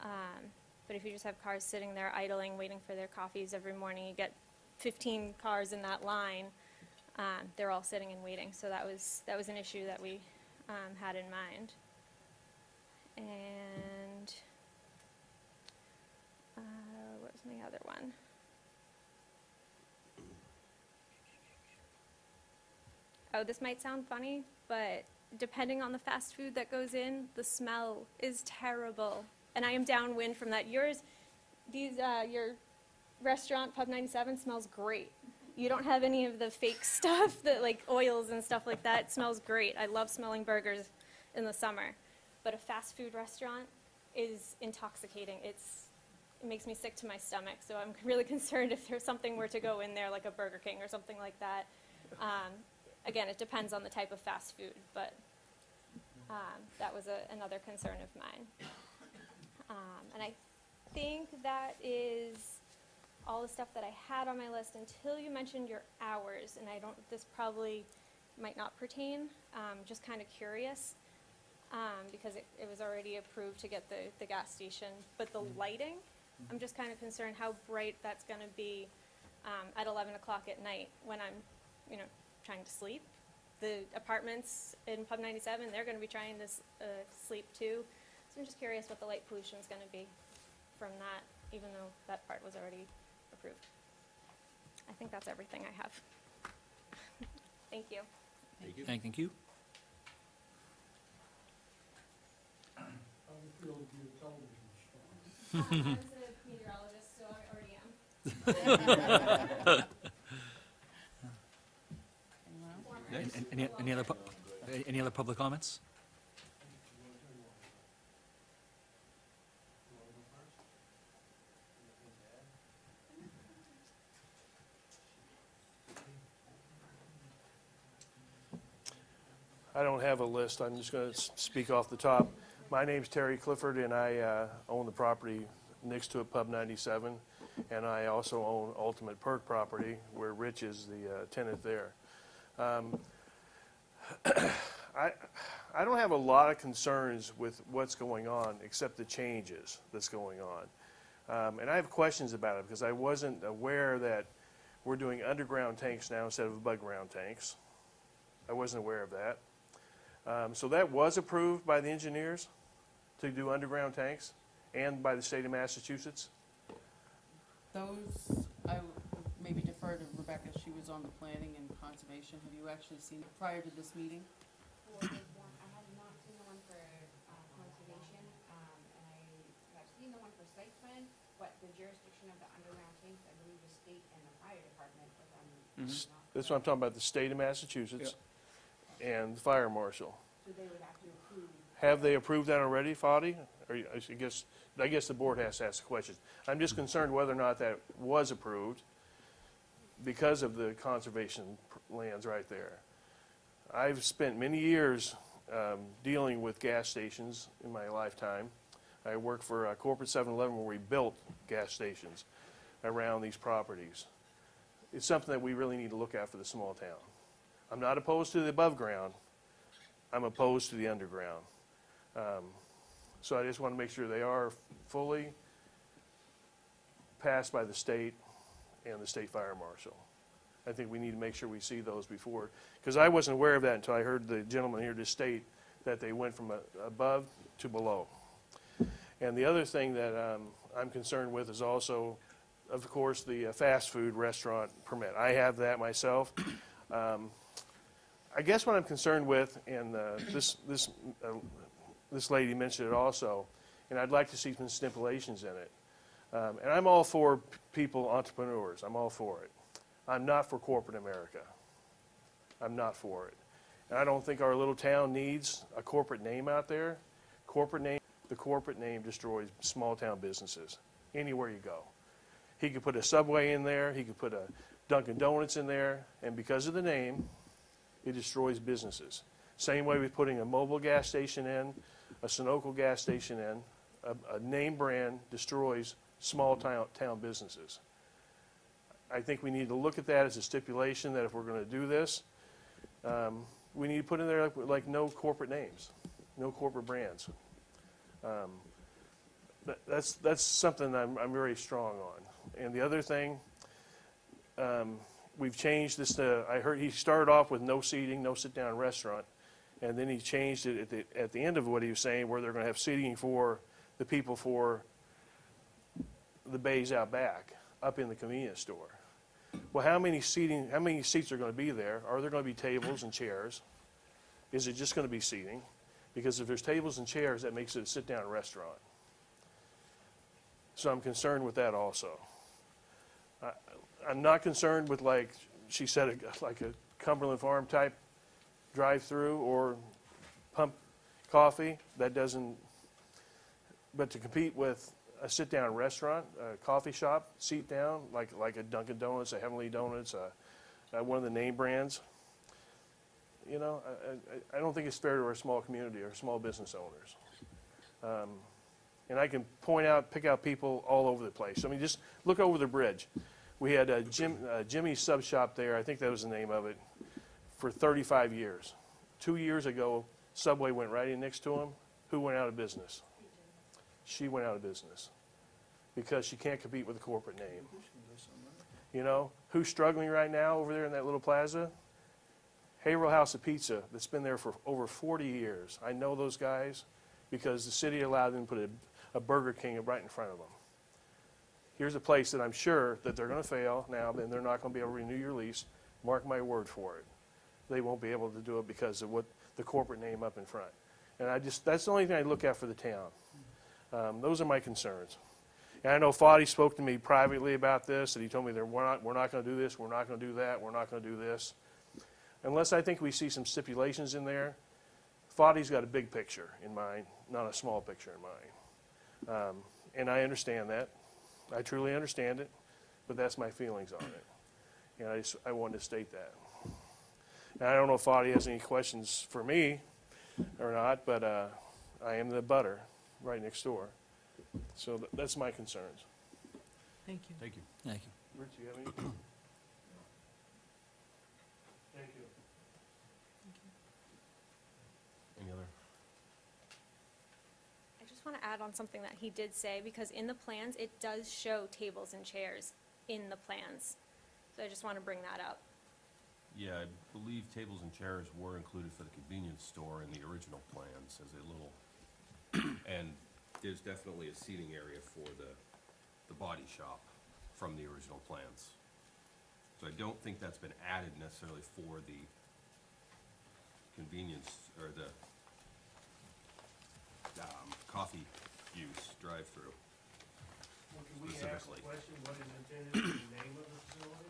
[SPEAKER 7] Um, but if you just have cars sitting there idling, waiting for their coffees every morning, you get 15 cars in that line. Um, they're all sitting and waiting. So that was that was an issue that we um, had in mind. And uh, what was my other one? Oh, this might sound funny, but depending on the fast food that goes in, the smell is terrible. And I am downwind from that. Yours, these, uh, your restaurant, Pub 97, smells great. You don't have any of the fake <laughs> stuff, that like oils and stuff like that. It smells great. I love smelling burgers in the summer. But a fast food restaurant is intoxicating. It's, it makes me sick to my stomach. So I'm really <laughs> concerned if there's something were to go in there, like a Burger King or something like that. Um, again, it depends on the type of fast food, but um, that was a, another concern of mine. Um, and I think that is all the stuff that I had on my list until you mentioned your hours, and I don't, this probably might not pertain, um, just kind of curious, um, because it, it was already approved to get the, the gas station, but the lighting, I'm just kind of concerned how bright that's going to be um, at 11 o'clock at night when I'm, you know, trying to sleep. The apartments in Pub 97, they're going to be trying to s- uh, sleep too. So I'm just curious what the light pollution is going to be from that, even though that part was already approved. I think that's everything I have. <laughs> Thank you.
[SPEAKER 4] Thank thank you.
[SPEAKER 6] How do you to be <laughs> a television star?
[SPEAKER 7] I was a meteorologist, so I already am.
[SPEAKER 2] Anyone else?
[SPEAKER 4] An- an- Any any other, pu- any other public comments?
[SPEAKER 8] I don't have a list, I'm just going to speak off the top. My name's Terry Clifford, and I uh, own the property next to it, Pub 97, and I also own Ultimate Perk property, where Rich is the uh, tenant there. Um, <clears throat> I, I don't have a lot of concerns with what's going on, except the changes that's going on. Um, And I have questions about it, because I wasn't aware that we're doing underground tanks now instead of above-ground tanks. I wasn't aware of that. Um, So that was approved by the engineers to do underground tanks and by the state of Massachusetts?
[SPEAKER 2] Those, I would maybe defer to Rebecca, she was on the planning and conservation. Have you actually seen, prior to this meeting?
[SPEAKER 5] For the one, I have not seen the one for, uh, conservation, um, and I have seen the one for site plan, but the jurisdiction of the underground tanks, I believe the state and the fire department, if I'm
[SPEAKER 8] Mm-hmm. That's what I'm talking about, the state of Massachusetts and the fire marshal.
[SPEAKER 5] So they would have to approve.
[SPEAKER 8] Have they approved that already, Fadi? Or you- I guess, I guess the board has to ask the question. I'm just concerned whether or not that was approved because of the conservation pr- lands right there. I've spent many years um, dealing with gas stations in my lifetime. I worked for uh, Corporate 7-Eleven where we built gas stations around these properties. It's something that we really need to look at for the small town. I'm not opposed to the above ground. I'm opposed to the underground. Um, So I just want to make sure they are fully passed by the state and the state fire marshal. I think we need to make sure we see those before, because I wasn't aware of that until I heard the gentleman here just state that they went from above to below. And the other thing that um, I'm concerned with is also, of course, the uh, fast food restaurant permit. I have that myself. Um, I guess what I'm concerned with, and uh, this, this, uh, this lady mentioned it also, and I'd like to see some stipulations in it. Um, And I'm all for people, entrepreneurs, I'm all for it. I'm not for corporate America. I'm not for it. And I don't think our little town needs a corporate name out there. Corporate name, the corporate name destroys small-town businesses, anywhere you go. He could put a Subway in there, he could put a Dunkin' Donuts in there, and because of the name, it destroys businesses. Same way with putting a Mobil gas station in, a Sunoco gas station in, a, a name brand destroys small town, town businesses. I think we need to look at that as a stipulation that if we're gonna do this, um, we need to put in there like, like no corporate names, no corporate brands. Um, that, that's, that's something I'm, I'm very strong on. And the other thing, um, we've changed this to, I heard he started off with no seating, no sit-down restaurant. And then he changed it at the, at the end of what he was saying, where they're gonna have seating for the people for the bays out back, up in the convenience store. Well, how many seating, how many seats are gonna be there? Are there gonna be tables and chairs? Is it just gonna be seating? Because if there's tables and chairs, that makes it a sit-down restaurant. So I'm concerned with that also. I- I'm not concerned with like, she said, a- like a Cumberland Farm type drive-through or pump coffee. That doesn't, but to compete with a sit-down restaurant, a coffee shop, seat down, like, like a Dunkin' Donuts, a Heavenly Donuts, a, a one of the name brands, you know, I, I, I don't think it's fair to our small community or small business owners. Um, and I can point out, pick out people all over the place. I mean, just look over the bridge. We had a Jim, uh, Jimmy's Sub Shop there, I think that was the name of it, for 35 years. Two years ago, Subway went right in next to him. Who went out of business? She went out of business. because she can't compete with a corporate name. You know, who's struggling right now over there in that little plaza? Haverhill House of Pizza, that's been there for over 40 years. I know those guys because the city allowed them to put a, a Burger King right in front of them. Here's a place that I'm sure that they're going to fail now, and they're not going to be able to renew your lease. Mark my word for it. They won't be able to do it because of what the corporate name up in front. And I just, that's the only thing I look at for the town. Um, those are my concerns. And I know Fadi spoke to me privately about this, and he told me that we're not, we're not going to do this, we're not going to do that, we're not going to do this. Unless I think we see some stipulations in there, Fadi's got a big picture in mind, not a small picture in mind. Um, and I understand that. I truly understand it, but that's my feelings on it. And I just, I wanted to state that. And I don't know if Fadi has any questions for me or not, but, uh, I am the butter right next door. So th- that's my concerns.
[SPEAKER 2] Thank you.
[SPEAKER 1] Thank you.
[SPEAKER 4] Thank you.
[SPEAKER 8] Rich, you have anything? Thank you.
[SPEAKER 1] Any other?
[SPEAKER 7] I just want to add on something that he did say, because in the plans, it does show tables and chairs in the plans. So I just want to bring that up.
[SPEAKER 1] Yeah, I believe tables and chairs were included for the convenience store in the original plans as a little, <clears throat> and there's definitely a seating area for the, the body shop from the original plans. So I don't think that's been added necessarily for the convenience, or the, coffee use, drive-through.
[SPEAKER 8] Well, can we ask
[SPEAKER 1] Specifically.
[SPEAKER 8] question, what is intended to be the name of the facility?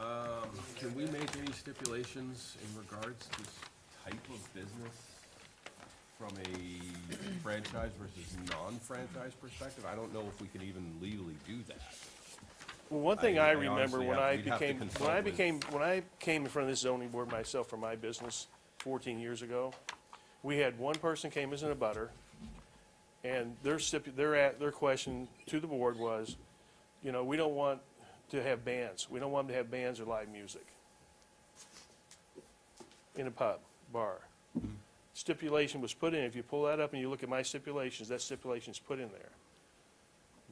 [SPEAKER 1] Um, can we make any stipulations in regards to this type of business from a franchise versus non-franchise perspective? I don't know if we can even legally do that.
[SPEAKER 8] Well, one thing
[SPEAKER 1] I-
[SPEAKER 8] I
[SPEAKER 1] I
[SPEAKER 8] remember
[SPEAKER 1] honestly
[SPEAKER 8] when
[SPEAKER 1] have-
[SPEAKER 8] I
[SPEAKER 1] we'd have to
[SPEAKER 8] became, when
[SPEAKER 1] consult
[SPEAKER 8] I
[SPEAKER 1] with-
[SPEAKER 8] became, when I came in front of this zoning board myself for my business fourteen years ago, we had one person came as an abutter, and their their, at- their question to the board was, you know, we don't want to have bands. We don't want them to have bands or live music in a pub, bar. Stipulation was put in. If you pull that up and you look at my stipulations, that stipulation is put in there.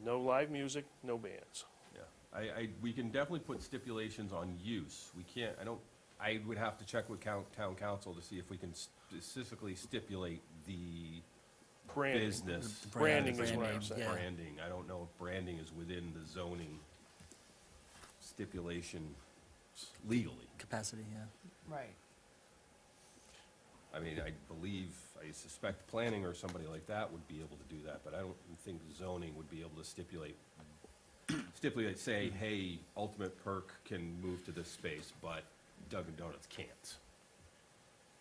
[SPEAKER 8] No live music, no bands.
[SPEAKER 1] Yeah, I, I, we can definitely put stipulations on use. We can't, I don't, I would have to check with coun- town council to see if we can specifically stipulate the
[SPEAKER 8] Branding.
[SPEAKER 1] business.
[SPEAKER 8] Branding is what I'm
[SPEAKER 4] name,
[SPEAKER 8] saying.
[SPEAKER 4] yeah.
[SPEAKER 1] Branding, I don't know if branding is within the zoning stipulation legally.
[SPEAKER 4] Capacity, yeah.
[SPEAKER 2] Right.
[SPEAKER 1] I mean, I believe, I suspect planning or somebody like that would be able to do that, but I don't think zoning would be able to stipulate, stipulate, say, hey, Ultimate Perk can move to this space, but Dunkin' Donuts can't.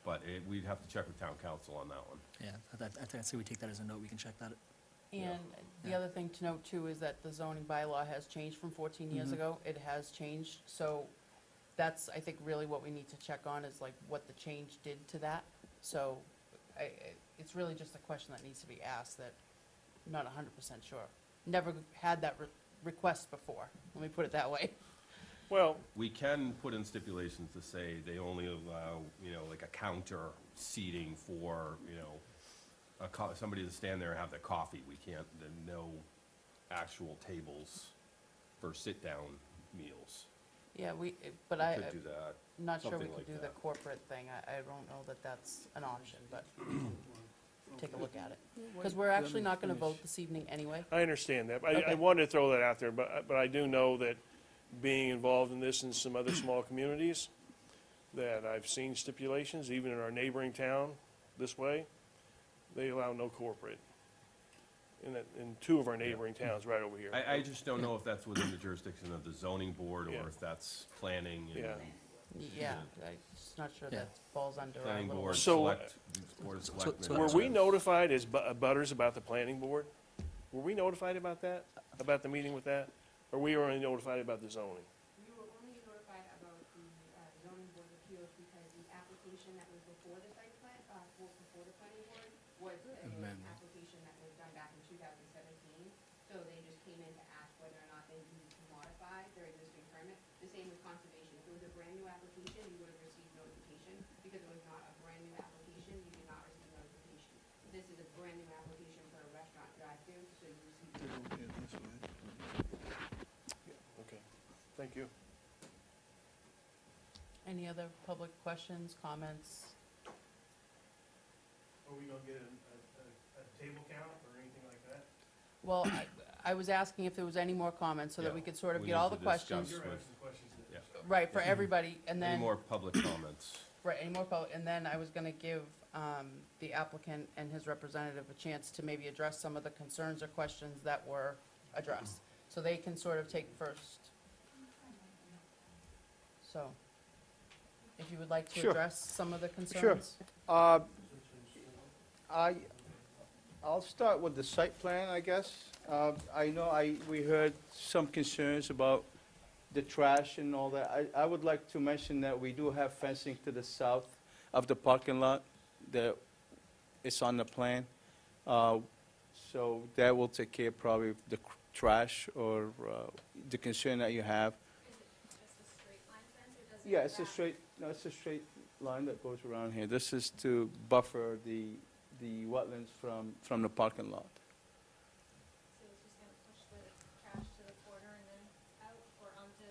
[SPEAKER 1] But it, we'd have to check with town council on that one.
[SPEAKER 4] Yeah, I, I, I think, I'd say we take that as a note, we can check that.
[SPEAKER 2] And the
[SPEAKER 4] Yeah.
[SPEAKER 2] other thing to note too is that the zoning bylaw has changed from fourteen years
[SPEAKER 4] Mhm.
[SPEAKER 2] ago. It has changed, so that's, I think, really what we need to check on is like what the change did to that. So I, I- it's really just a question that needs to be asked that I'm not hundred percent sure. Never had that re- request before, let me put it that way.
[SPEAKER 8] Well,
[SPEAKER 1] We can put in stipulations to say they only allow, you know, like a counter seating for, you know, a co- somebody to stand there and have their coffee. We can't, there no actual tables for sit-down meals.
[SPEAKER 2] Yeah, we, eh, but
[SPEAKER 1] We
[SPEAKER 2] I,
[SPEAKER 1] could eh, do that.
[SPEAKER 2] I'm not sure we
[SPEAKER 1] something
[SPEAKER 2] could
[SPEAKER 1] like
[SPEAKER 2] do the
[SPEAKER 1] that.
[SPEAKER 2] corporate thing. I, I don't know that that's an option, but <clears throat> take a look at it. Because we're actually not gonna vote this evening anyway.
[SPEAKER 8] I understand that. I, I
[SPEAKER 2] Okay.
[SPEAKER 8] wanted to throw that out there, but, but I do know that being involved in this in some other small communities, that I've seen stipulations, even in our neighboring town this way, they allow no corporate. In, that- in two of our neighboring towns right over here.
[SPEAKER 1] I, I just don't know if that's within the jurisdiction of the zoning board
[SPEAKER 8] Yeah.
[SPEAKER 1] or if that's planning and.
[SPEAKER 8] Yeah.
[SPEAKER 2] Yeah, I'm just not sure
[SPEAKER 4] Yeah.
[SPEAKER 2] that falls under our
[SPEAKER 1] Planning
[SPEAKER 2] little.
[SPEAKER 1] board,
[SPEAKER 8] So-
[SPEAKER 1] select, board of
[SPEAKER 4] so-
[SPEAKER 1] selectmen.
[SPEAKER 4] so-
[SPEAKER 8] Were we notified as bu- uh, butters about the planning board? Were we notified about that, about the meeting with that? Or we only notified about the zoning?
[SPEAKER 5] We were only notified about the uh, zoning board of appeals because the application that was before the site plan, uh, for- before the planning board was an
[SPEAKER 4] Amendment.
[SPEAKER 5] application that was done back in two thousand seventeen. So they just came in to ask whether or not they needed to modify their existing permit. The same with conservation. If it was a brand-new application, you would have received notification. Because it was not a brand-new application, you did not receive notification. This is a brand-new application for a restaurant drive-through, so
[SPEAKER 8] Okay, thank you.
[SPEAKER 2] Any other public questions, comments?
[SPEAKER 8] Are we gonna get a, a, a table count or anything like that?
[SPEAKER 2] Well, I, I was asking if there was any more comments, so that we
[SPEAKER 1] Yeah,
[SPEAKER 2] could sort of
[SPEAKER 1] we
[SPEAKER 2] get
[SPEAKER 1] need
[SPEAKER 2] all
[SPEAKER 1] to
[SPEAKER 2] the questions.
[SPEAKER 1] discuss.
[SPEAKER 8] You're
[SPEAKER 1] with-
[SPEAKER 8] asking questions that.
[SPEAKER 1] Yeah.
[SPEAKER 8] so-
[SPEAKER 2] Right, for everybody, and
[SPEAKER 1] Any
[SPEAKER 2] then,
[SPEAKER 1] more public comments?
[SPEAKER 2] right, any more public, and then I was gonna give, um, the applicant and his representative a chance to maybe address some of the concerns or questions that were addressed. So they can sort of take first. So, if you would like to
[SPEAKER 3] Sure.
[SPEAKER 2] address some of the concerns?
[SPEAKER 3] Uh, I, I'll start with the site plan, I guess. Uh, I know I, we heard some concerns about the trash and all that. I, I would like to mention that we do have fencing to the south of the parking lot that is on the plan. Uh, So that will take care probably of the cr- trash or uh, the concern that you have.
[SPEAKER 7] Just a straight line fence, or does it?
[SPEAKER 3] Yeah, it's a straight, no, it's a straight line that goes around here. This is to buffer the, the wetlands from, from the parking lot.
[SPEAKER 7] So it's just gonna push the trash to the corner and then out, or onto?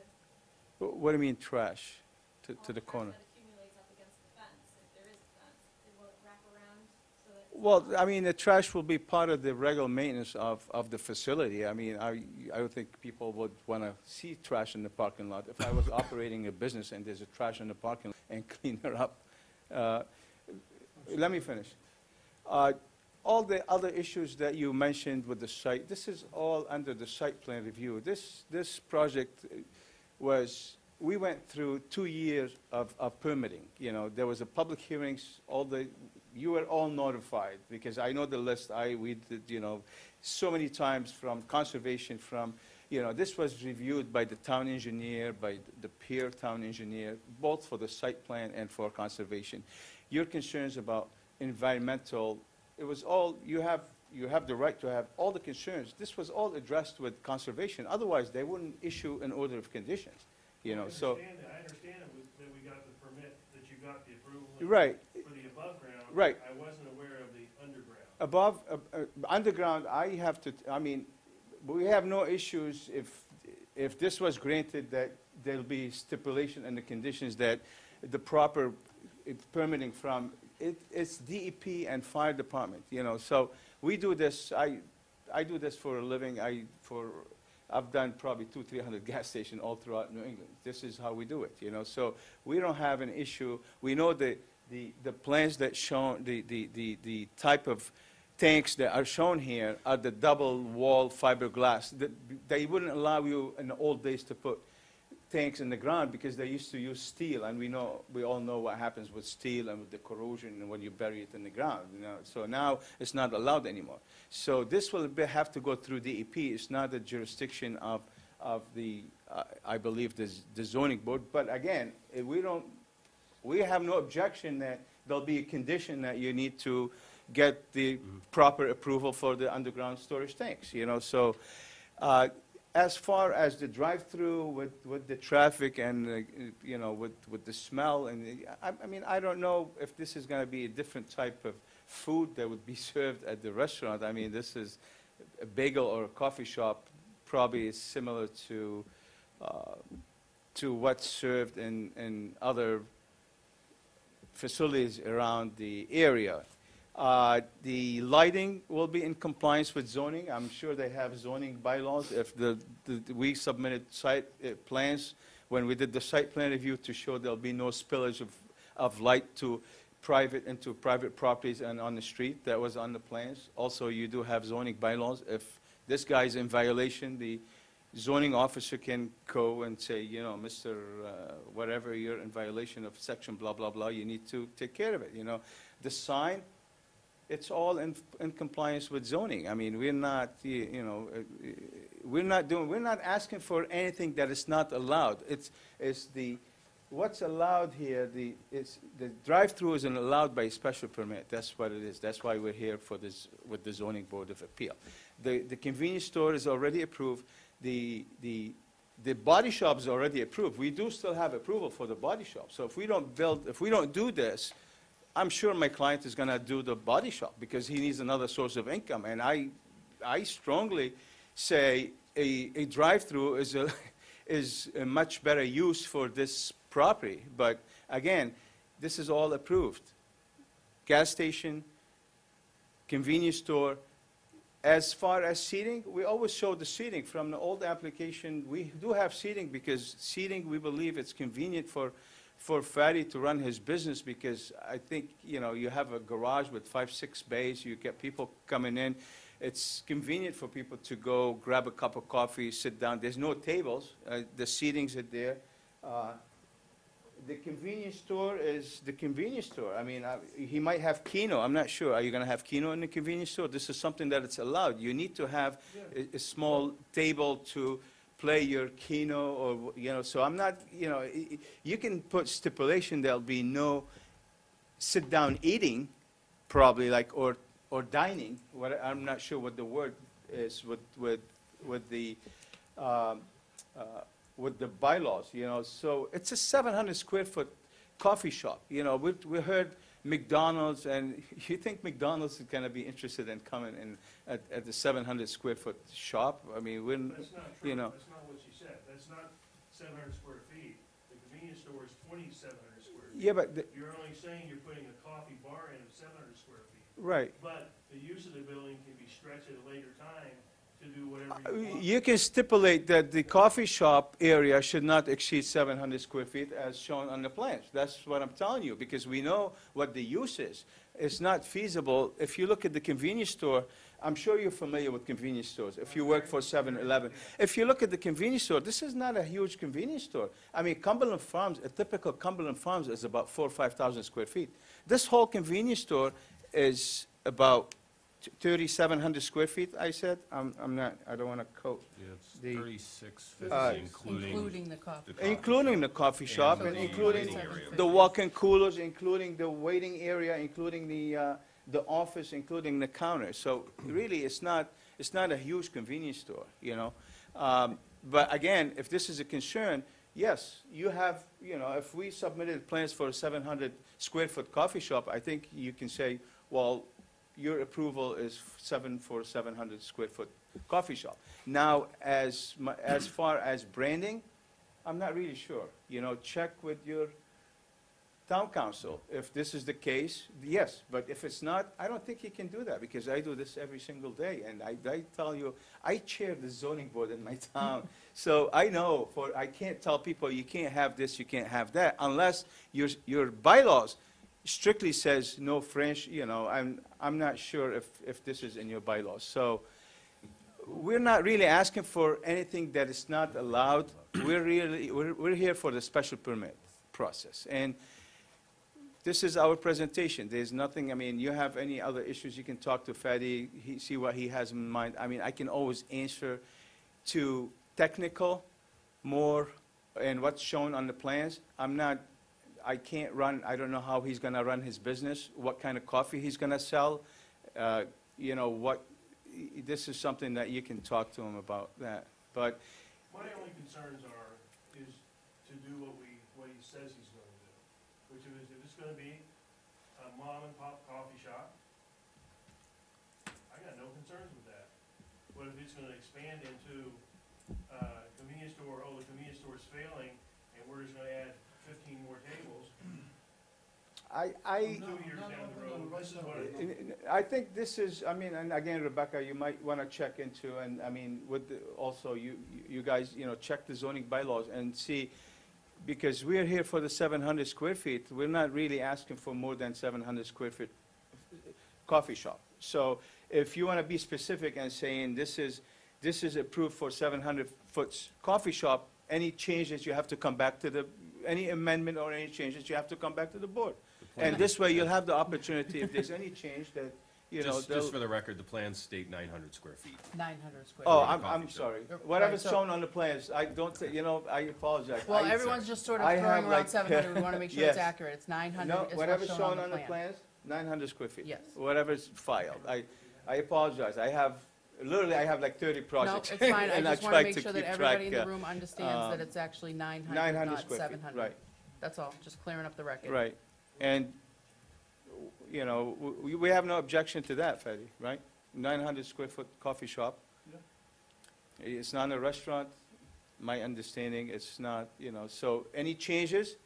[SPEAKER 3] Wh- What do you mean trash to, to the corner?
[SPEAKER 7] Trash that accumulates up against the fence, if there is a fence, it will wrap around so that. it's
[SPEAKER 3] Well, I mean, the trash will be part of the regular maintenance of, of the facility. I mean, I, I don't think people would want to see trash in the parking lot. If I was <laughs> operating a business and there's a trash in the parking lot and <laughs> clean it up. Uh, Let me finish. Uh, All the other issues that you mentioned with the site, this is all under the site plan review. This, this project was, we went through two years of, of permitting, you know, there was a public hearings, all the, you were all notified, because I know the list, I, we did, you know, so many times from conservation, from, you know, this was reviewed by the town engineer, by the peer town engineer, both for the site plan and for conservation. Your concerns about environmental, it was all, you have, you have the right to have all the concerns. This was all addressed with conservation, otherwise they wouldn't issue an order of conditions, you know,
[SPEAKER 8] I
[SPEAKER 3] so.
[SPEAKER 8] understand that, I understand that we, that we got the permit, that you got the approval.
[SPEAKER 3] Right,
[SPEAKER 8] For the above ground.
[SPEAKER 3] Right.
[SPEAKER 8] I wasn't aware of the underground.
[SPEAKER 3] above, uh, uh, underground, I have to, I mean, we have no issues if, if this was granted, that there'll be stipulation and the conditions that the proper permitting from, it, it's DEP and fire department, you know, so we do this, I, I do this for a living, I, for, I've done probably two, three hundred <laughs> gas stations all throughout New England. This is how we do it, you know, so we don't have an issue. We know the, the, the plans that shown, the, the, the, the type of tanks that are shown here are the double wall fiberglass. They wouldn't allow you in the old days to put tanks in the ground because they used to use steel, and we know, we all know what happens with steel and with the corrosion and when you bury it in the ground, you know. So now it's not allowed anymore. So this will be, have to go through DEP. It's not the jurisdiction of, of the, uh, I believe, the the zoning board. But again, we don't, we have no objection that there'll be a condition that you need to get the proper approval for the underground storage tanks, you know, so, uh, as far as the drive-through with, with the traffic and, uh, you know, with, with the smell and, the- I, I mean, I don't know if this is gonna be a different type of food that would be <laughs> served at the restaurant. I mean, this is a bagel or a coffee shop, probably is similar to, uh, to what's served in, in other facilities around the area. Uh, The lighting will be in compliance with zoning. I'm sure they have zoning bylaws. If the, the- we submitted site uh, plans, when we did the site plan review to show there'll be no spillage of, of light to private, into private properties and on the street. That was on the plans. Also, you do have zoning bylaws. If this guy's in violation, the zoning officer can go and say, you know, Mr. uh, whatever, you're in violation of section blah, blah, blah, you need to take care of it, you know. The sign, it's all in, in compliance with zoning. I mean, we're not, you know, uh, we're not doing, we're not asking for anything that is not allowed. It's, it's the, what's allowed here, the, it's, the drive-through isn't allowed by special permit. That's what it is. That's why we're here for this, with the zoning board of appeal. The, the convenience store is already approved. The, the, the body shop is already approved. We do still have approval for the body shop. So if we don't build, if we don't do this, I'm sure my client is gonna do the body shop because he needs another source of income. And I, I strongly say a, a drive-through is a, <laughs> is a much better use for this property. But again, this is all approved. Gas station, convenience store. As far as seating, we always show the seating. From the old application, we do have seating because seating, we believe it's convenient for, for Fadi to run his business because I think, you know, you have a garage with five, six bays, you get people coming in. It's convenient for people to go grab a cup of coffee, sit down. There's no tables, uh, the seatings are there. Uh, the convenience store is the convenience store. I mean, I- he might have Keno, I'm not sure. Are you going to have Keno in the convenience store? This is something that it's allowed. You need to have a, a small table to play your Keno or, you know, so I'm not, you know, you can put stipulation there'll be no sit-down eating, probably like, or, or dining, what, I'm not sure what the word is with, with, with the, um, uh, with the bylaws, you know, so it's a seven hundred square foot coffee shop, you know, we, we heard McDonald's, and <laughs> you think McDonald's is gonna be interested in coming in at, at the seven hundred square foot shop? I mean, when,
[SPEAKER 8] That's not
[SPEAKER 3] you
[SPEAKER 8] true,
[SPEAKER 3] know.
[SPEAKER 8] that's not what she said, that's not seven hundred square feet. The convenience store is twenty-seven hundred square feet.
[SPEAKER 3] yeah, but, the-
[SPEAKER 8] You're only saying you're putting a coffee bar in of seven hundred square feet.
[SPEAKER 3] right.
[SPEAKER 8] But the use of the building can be stretched at a later time to do whatever
[SPEAKER 3] Uh,
[SPEAKER 8] you want.
[SPEAKER 3] You can stipulate that the coffee shop area should not exceed 700 square feet as shown on the plans. That's what I'm telling you, because we know what the use is. It's not feasible. If you look at the convenience store, I'm sure you're familiar with convenience stores, if you work for 7-Eleven. If you look at the convenience store, this is not a huge convenience store. I mean, Cumberland Farms, a typical Cumberland Farms is about 4 or 5,000 square feet. This whole convenience store is about 3,700 square feet, I said. I'm, I'm not, I don't want to quote.
[SPEAKER 1] Yeah, it's
[SPEAKER 3] The-
[SPEAKER 1] thirty-six
[SPEAKER 3] Uh,
[SPEAKER 1] fifty, including.
[SPEAKER 2] Including the coffee.
[SPEAKER 1] the
[SPEAKER 3] Including the
[SPEAKER 1] shop.
[SPEAKER 3] coffee shop
[SPEAKER 1] And
[SPEAKER 3] and
[SPEAKER 1] the
[SPEAKER 3] including
[SPEAKER 1] waiting area.
[SPEAKER 3] the walk-in coolers, including the waiting area, including the, uh, the office, including the counter. So really, it's not, it's not a huge convenience store, you know? Um, But again, if this is a concern, yes, you have, you know, if we submitted plans for a 700 square foot coffee shop, I think you can say, well, your approval is seven for 700 square foot coffee shop. Now, as, my- as <clears throat> far as branding, I'm not really sure. You know, check with your town council. If this is the case, yes, but if it's not, I don't think he can do that, because I do this every single day, and I, I tell you, I chair the zoning board in my town, <laughs> so I know, for, I can't tell people, you can't have this, you can't have that, unless your, your bylaws strictly says no French, you know, I'm, I'm not sure if, if this is in your bylaws, so we're not really asking for anything that is not allowed. We're really, we're, we're here for the special permit process. And this is our presentation. There's nothing, I mean, you have any other issues, you can talk to Fadi, he, see what he has in mind. I mean, I can always answer to technical more and what's shown on the plans. I'm not, I can't run, I don't know how he's gonna run his business, what kind of coffee he's gonna sell. Uh, You know, what, this is something that you can talk to him about that. But
[SPEAKER 8] My only concerns are, is to do what we, what he says he's gonna do, which is, if it's gonna be a mom and pop coffee shop, I got no concerns with that. But if it's gonna expand into, uh, convenience store, oh, the convenience store is failing, and we're just add fifteen more tables,
[SPEAKER 3] I, I,
[SPEAKER 8] two years down the road, this is what it,
[SPEAKER 3] I think this is, I mean, and again, Rebecca, you might want to check into, and I mean, with, the- also, you, you guys, you know, check the zoning bylaws and see, because we're here for the 700 square feet, we're not really asking for more than 700 square feet coffee shop. So if you want to be specific and saying this is, this is approved for 700 foot coffee shop, any changes, you have to come back to the, any amendment or any changes, you have to come back to the board. And this way, you'll have the opportunity, if there's any change that, you know,
[SPEAKER 1] Just,
[SPEAKER 3] they'll.
[SPEAKER 1] just for the record, the plans state nine hundred square feet.
[SPEAKER 2] Nine hundred square.
[SPEAKER 3] Oh,
[SPEAKER 2] feet.
[SPEAKER 3] I'm, I'm sorry. Whatever's
[SPEAKER 2] so-
[SPEAKER 3] shown on the plans, I don't, thi- you know, I apologize.
[SPEAKER 2] Well,
[SPEAKER 3] I-
[SPEAKER 2] everyone's just sort of
[SPEAKER 3] I
[SPEAKER 2] throwing around
[SPEAKER 3] like,
[SPEAKER 2] seven hundred, we wanna make <laughs> sure it's
[SPEAKER 3] yes.
[SPEAKER 2] accurate, it's nine hundred
[SPEAKER 3] No,
[SPEAKER 2] is
[SPEAKER 3] whatever's
[SPEAKER 2] what's
[SPEAKER 3] shown on the plans, nine hundred square feet.
[SPEAKER 2] Yes.
[SPEAKER 3] Whatever's filed. I, I apologize. I have, literally, I have like thirty
[SPEAKER 2] No,
[SPEAKER 3] projects.
[SPEAKER 2] it's <laughs> fine, I
[SPEAKER 3] and
[SPEAKER 2] just
[SPEAKER 3] try
[SPEAKER 2] wanna make sure that
[SPEAKER 3] keep
[SPEAKER 2] everybody in
[SPEAKER 3] track,
[SPEAKER 2] the
[SPEAKER 3] uh,
[SPEAKER 2] room understands that
[SPEAKER 3] um,
[SPEAKER 2] it's actually nine
[SPEAKER 3] Nine
[SPEAKER 2] hundred,
[SPEAKER 3] hundred
[SPEAKER 2] not
[SPEAKER 3] square feet,
[SPEAKER 2] hundred.
[SPEAKER 3] right,
[SPEAKER 2] That's all, just clearing up the record.
[SPEAKER 3] right. And, you know, we, we have no objection to that, Freddy, right? Nine hundred square foot coffee shop.
[SPEAKER 8] Yeah.
[SPEAKER 3] It's not a restaurant, my understanding, it's not, you know, so any changes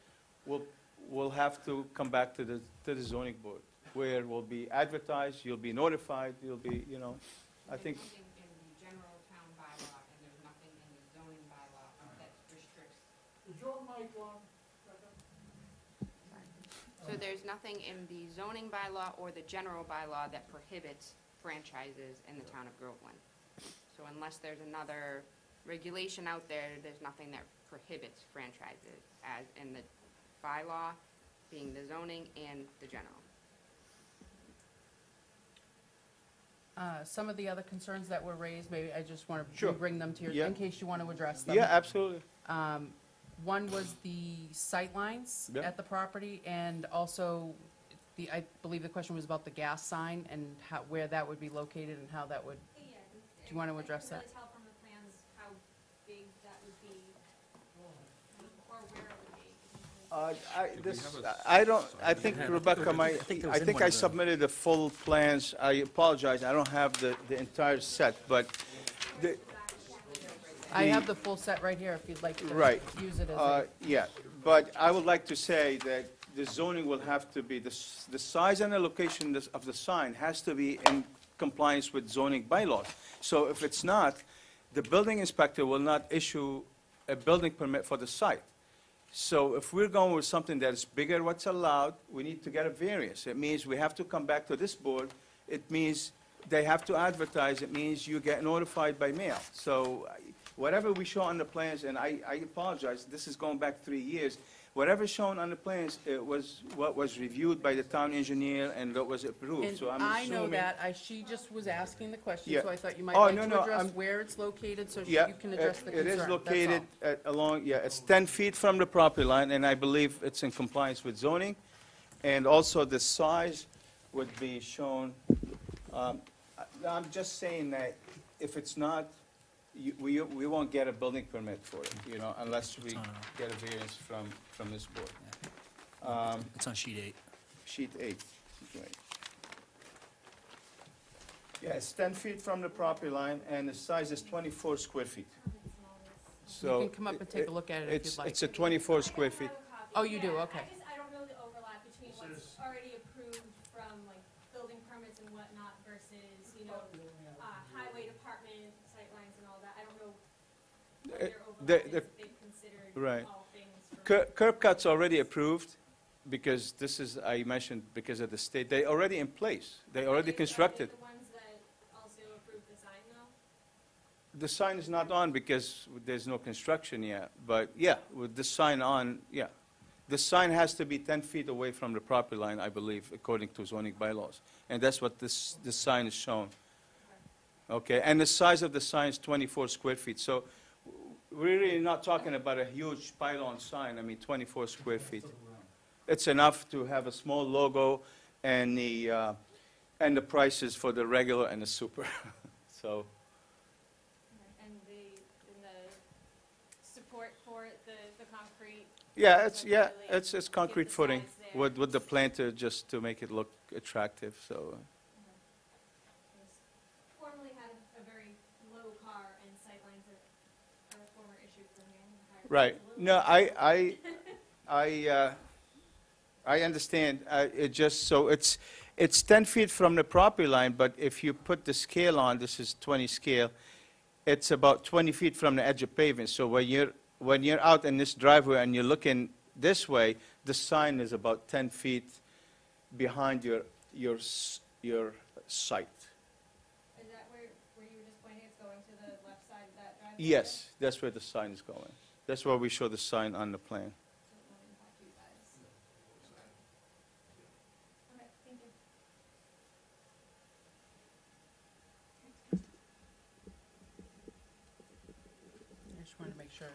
[SPEAKER 3] we'll, we'll have to come back to the, to the zoning board, where we'll be advertised, you'll be notified, you'll be, you know, I think,
[SPEAKER 5] There's nothing in the general town bylaw, and there's nothing in the zoning bylaw that restricts.
[SPEAKER 6] Is your mic on?
[SPEAKER 5] So there's nothing in the zoning bylaw or the general bylaw that prohibits franchises in the town of Groveland. So unless there's another regulation out there, there's nothing that prohibits franchises, as in the bylaw, being the zoning and the general.
[SPEAKER 2] Uh, Some of the other concerns that were raised, maybe I just want
[SPEAKER 3] Sure.
[SPEAKER 2] to bring them to your,
[SPEAKER 3] Yeah.
[SPEAKER 2] in case you want to address them.
[SPEAKER 3] yeah, absolutely.
[SPEAKER 2] Um, One was the sightlines
[SPEAKER 3] Yeah.
[SPEAKER 2] at the property, and also, the, I believe the question was about the gas sign and how, where that would be located and how that would,
[SPEAKER 7] Do
[SPEAKER 2] you wanna address that?
[SPEAKER 7] I couldn't really tell from the plans how big that would be, or where it would be.
[SPEAKER 3] Uh, I, this,
[SPEAKER 1] have a
[SPEAKER 3] I don't, I think. Rebecca might,
[SPEAKER 4] I think
[SPEAKER 3] I
[SPEAKER 4] was in
[SPEAKER 3] think
[SPEAKER 4] one
[SPEAKER 3] I
[SPEAKER 4] of the-
[SPEAKER 3] submitted the full plans, I apologize, I don't have the, the entire set, but the,
[SPEAKER 2] I have the full set right here if you'd like to
[SPEAKER 3] Right.
[SPEAKER 2] use it as
[SPEAKER 3] Uh,
[SPEAKER 2] a,
[SPEAKER 3] Yeah, but I would like to say that the zoning will have to be, the s- the size and the location this- of the sign has to be in compliance with zoning bylaws. So if it's not, the building inspector will not issue a building permit for the site. So if we're going with something that is bigger what's allowed, we need to get a variance. It means we have to come back to this board. It means they have to advertise. It means you get notified by mail. So I- whatever we show on the plans, and I, I apologize, this is going back three years. whatever shown on the plans, it was what was reviewed by the town engineer and what was approved.
[SPEAKER 2] and
[SPEAKER 3] So I'm
[SPEAKER 2] I know
[SPEAKER 3] assuming-
[SPEAKER 2] that, I, she just was asking the question,
[SPEAKER 3] Yeah.
[SPEAKER 2] so I thought you might
[SPEAKER 3] Oh,
[SPEAKER 2] like
[SPEAKER 3] no,
[SPEAKER 2] to
[SPEAKER 3] no,
[SPEAKER 2] address
[SPEAKER 3] I'm-
[SPEAKER 2] where it's located, so she-
[SPEAKER 3] Yeah,
[SPEAKER 2] you can address the
[SPEAKER 3] it-
[SPEAKER 2] concern,
[SPEAKER 3] it is
[SPEAKER 2] that's all.
[SPEAKER 3] located at- along, yeah, it's 10 feet from the property line, and I believe it's in compliance with zoning. And also the size would be shown, um, I- I'm just saying that if it's not, you- we we won't get a building permit for it, you know, unless we
[SPEAKER 4] on, uh,
[SPEAKER 3] get a variance from, from this board. Um,
[SPEAKER 4] It's on sheet eight.
[SPEAKER 3] Sheet eight, right. Yeah, it's 10 feet from the property line, and the size is 24 square feet. So
[SPEAKER 2] You can come up and take a look at it if
[SPEAKER 3] It's,
[SPEAKER 2] you'd like.
[SPEAKER 3] it's a 24 square feet.
[SPEAKER 2] Oh, you do, okay.
[SPEAKER 7] I just, I don't know the overlap between what's already approved from like building permits and whatnot versus, you know, uh, highway department sightlines and all that. I don't know what
[SPEAKER 3] Uh,
[SPEAKER 7] their
[SPEAKER 3] the- the-
[SPEAKER 7] if they've considered
[SPEAKER 3] right.
[SPEAKER 7] all things from.
[SPEAKER 3] Cur- Curb cut's already approved, because this is, I mentioned, because of the state, They're already in place, they already constructed.
[SPEAKER 7] the ones that also approved the sign though?
[SPEAKER 3] The sign is not on because there's no construction yet, but yeah, with the sign on, yeah. The sign has to be 10 feet away from the property line, I believe, according to zoning bylaws. And that's what this, this sign is shown. Okay, and the size of the sign is 24 square feet, so we're really not talking about a huge pylon sign, I mean, 24 square feet. It's enough to have a small logo and the, uh, and the prices for the regular and the super, <laughs> so.
[SPEAKER 7] And the, and the support for it, the, the concrete,
[SPEAKER 3] Yeah, it's, yeah,
[SPEAKER 7] Really
[SPEAKER 3] it's, it's concrete footing with, with the planter just to make it look attractive, so. uh,
[SPEAKER 7] was formerly had a very low car and sightlines are, are a former issue for me. I'm hired
[SPEAKER 3] Right, no. I, I, I, uh, I understand, uh, it just, so it's, it's ten feet from the property line, but if you put the scale on, this is twenty scale, it's about twenty feet from the edge of pavement, so when you're, when you're out in this driveway and you're looking this way, the sign is about ten feet behind your, your, your site.
[SPEAKER 7] Is that where, where you were just pointing, it's going to the left side of that driveway?
[SPEAKER 3] Yes, that's where the sign is going. That's why we show the sign on the plan.
[SPEAKER 7] So it won't impact you guys. Okay, thank you.
[SPEAKER 2] I just wanted to make sure,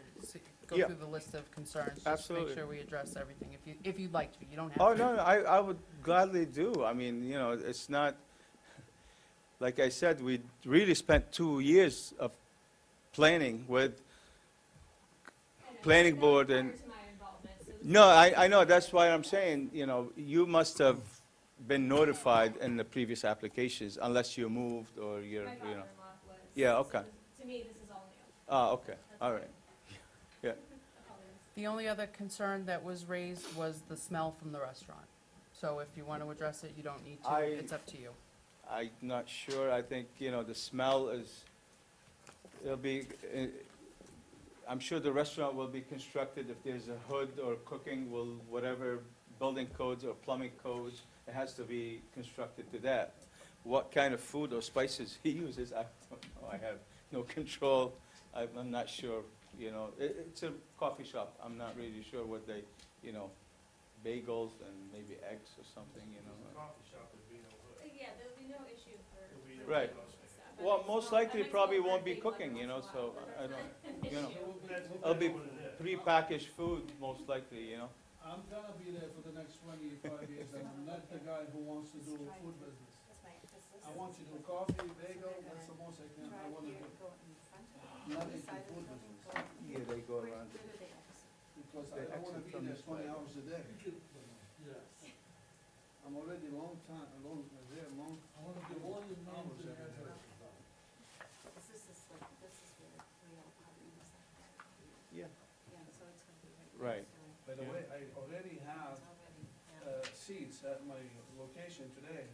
[SPEAKER 2] go
[SPEAKER 3] Yeah.
[SPEAKER 2] through the list of concerns. Just
[SPEAKER 3] Absolutely.
[SPEAKER 2] make sure we address everything, if you, if you'd like to, you don't have oh, to.
[SPEAKER 3] Oh, no, no, I, I would gladly do. I mean, you know, it's not, <laughs> like I said, we really spent two years of planning with, Planning board and-
[SPEAKER 7] to my involvement, so this
[SPEAKER 3] no, I, I know, that's why I'm saying, you know, you must have been notified in the previous applications unless you moved or you're, you know. Yeah, okay.
[SPEAKER 7] To me, this is all
[SPEAKER 3] Ah, okay, all right. Yeah,
[SPEAKER 2] The only other concern that was raised was the smell from the restaurant. So if you want to address it, you don't need to,
[SPEAKER 3] I-
[SPEAKER 2] it's up to you.
[SPEAKER 3] I'm not sure, I think, you know, the smell is, it'll be, uh, I'm sure the restaurant will be constructed, if there's a hood or cooking, will, whatever building codes or plumbing codes, it has to be constructed to that. What kind of food or spices he uses, I don't know, I have no control, I'm, I'm not sure, you know, it, it's a coffee shop, I'm not really sure what they, you know, bagels and maybe eggs or something, you know.
[SPEAKER 8] Coffee shop would be no good.
[SPEAKER 7] Uh, yeah, there'll be no issue for.
[SPEAKER 8] It'll be no
[SPEAKER 3] Right.
[SPEAKER 8] good.
[SPEAKER 3] Well, most likely probably won't be cooking, you know, so I I don't, you know. It'll be
[SPEAKER 8] that's what it is.
[SPEAKER 3] prepackaged food, most likely, you know.
[SPEAKER 6] I'm gonna be there for the next twenty-five years, I'm not the guy who wants to do food business. I want to do coffee, bagel, that's the most I can, I wanna do, not into food business.
[SPEAKER 3] Yeah, they go around.
[SPEAKER 6] Because
[SPEAKER 3] They
[SPEAKER 6] I don't wanna be there twenty hours a day. I'm already long time, long, there, long. I wanna do all your hours every day.
[SPEAKER 3] Yeah. Right.
[SPEAKER 6] By the way, I already have, uh, seats at my location today.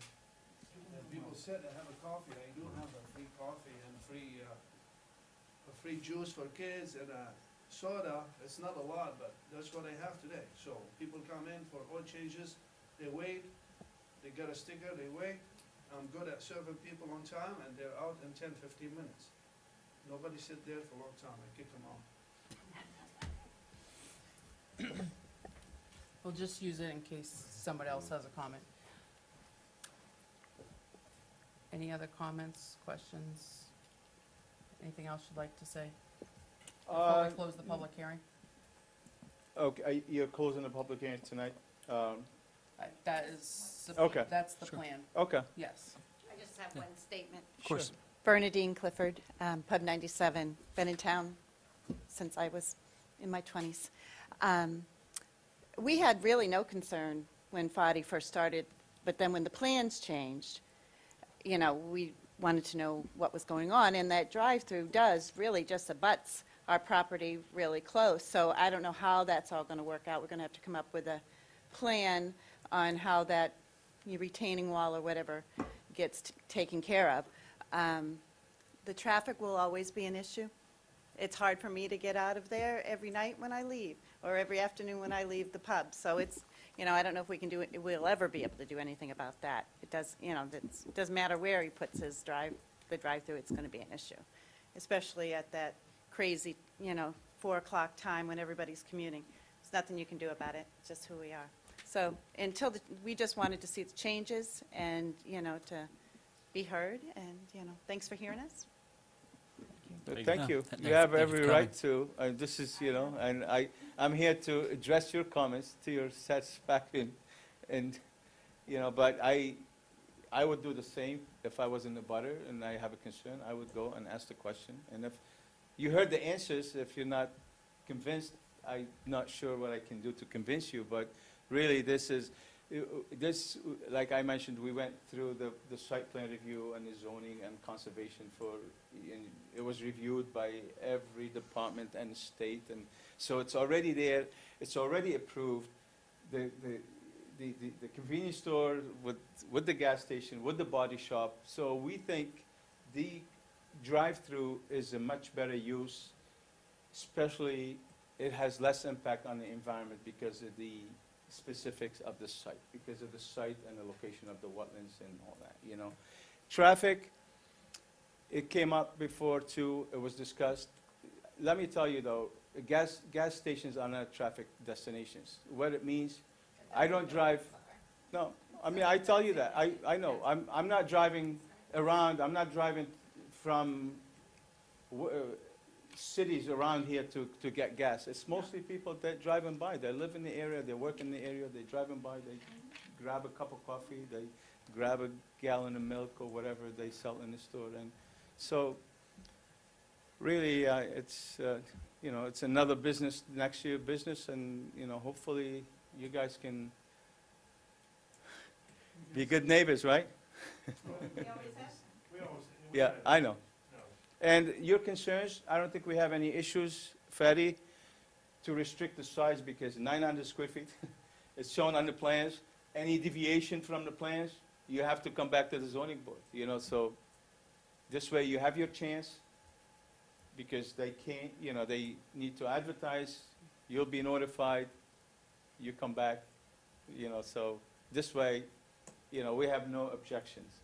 [SPEAKER 6] And people sit and have a coffee, I do have a free coffee and free, uh, a free juice for kids and a soda. It's not a lot, but that's what I have today. So people come in for oil changes, they wait, they get a sticker, they wait. I'm good at serving people on time and they're out in 10, 15 minutes. Nobody sit there for a long time, I kick them out. <coughs> <coughs> <coughs>
[SPEAKER 2] We'll just use it in case somebody else has a comment. Any other comments, questions? Anything else you'd like to say before
[SPEAKER 3] Uh,
[SPEAKER 2] we close the public hearing?
[SPEAKER 3] Okay, you're closing the public hearing tonight? Um,
[SPEAKER 2] I- That is, the-
[SPEAKER 3] Okay.
[SPEAKER 2] that's the
[SPEAKER 4] Sure.
[SPEAKER 2] plan,
[SPEAKER 3] Okay.
[SPEAKER 2] yes.
[SPEAKER 9] I just have one statement.
[SPEAKER 4] Of course.
[SPEAKER 9] Bernadine Clifford, um, Pub 97, been in town since I was in my 20s. Um, We had really no concern when Fadi first started, but then when the plans changed, you know, we wanted to know what was going on, and that drive-through does really just abuts our property really close. So I don't know how that's all going to work out. We're going to have to come up with a plan on how that retaining wall or whatever gets taken care of. Um, The traffic will always be an issue. It's hard for me to get out of there every night when I leave, or every afternoon when I leave the pub. So it's, you know, I don't know if we can do it, we'll ever be able to do anything about that. It does, you know, it's- it doesn't matter where he puts his drive, the drive-through, it's going to be an issue. Especially at that crazy, you know, 4 o'clock time when everybody's commuting. There's nothing you can do about it, it's just who we are. So until, the- we just wanted to see the changes and, you know, to be heard, and, you know, thanks for hearing us.
[SPEAKER 3] Thank
[SPEAKER 4] go.
[SPEAKER 3] you.
[SPEAKER 4] Th-
[SPEAKER 3] You have every right to, uh, this is, you know, and I, I'm here to address your comments to your satisfaction. And, you know, but I, I would do the same if I was in the butter and I have a concern, I would go and ask the question. And if, you heard the answers, if you're not convinced, I'm not sure what I can do to convince you, but really, this is, Uh, this, uh, like I mentioned, we went through the, the site plan review and the zoning and conservation for, and it was reviewed by every department and state, and so it's already there, it's already approved. The, the, the, the- the convenience store with, with the gas station, with the body shop, so we think the drive-through is a much better use, especially it has less impact on the environment because of the specifics of the site, because of the site and the location of the wetlands and all that, you know. Traffic, it came up before too, it was discussed. Let me tell you though, gas, gas stations are not traffic destinations. What it means, I don't drive, no, I mean, I tell you that, I, I know, I'm, I'm not driving around, I'm not driving from uh, cities around here to, to get gas. It's mostly people that driving by, they live in the area, they work in the area, they driving by, they grab a cup of coffee, they grab a gallon of milk or whatever they sell in the store. And so, really, uh, it's, uh, you know, it's another business, next year business, and, you know, hopefully you guys can be good neighbors, right? <laughs>
[SPEAKER 8] We always.
[SPEAKER 3] Yeah, I know. And your concerns, I don't think we have any issues, Fadi, to restrict the size because 900 square feet <laughs> is shown on the plans. Any deviation from the plans, you have to come back to the zoning board, you know, so this way you have your chance because they can't, you know, they need to advertise, you'll be notified, you come back, you know, so this way, you know, we have no objections.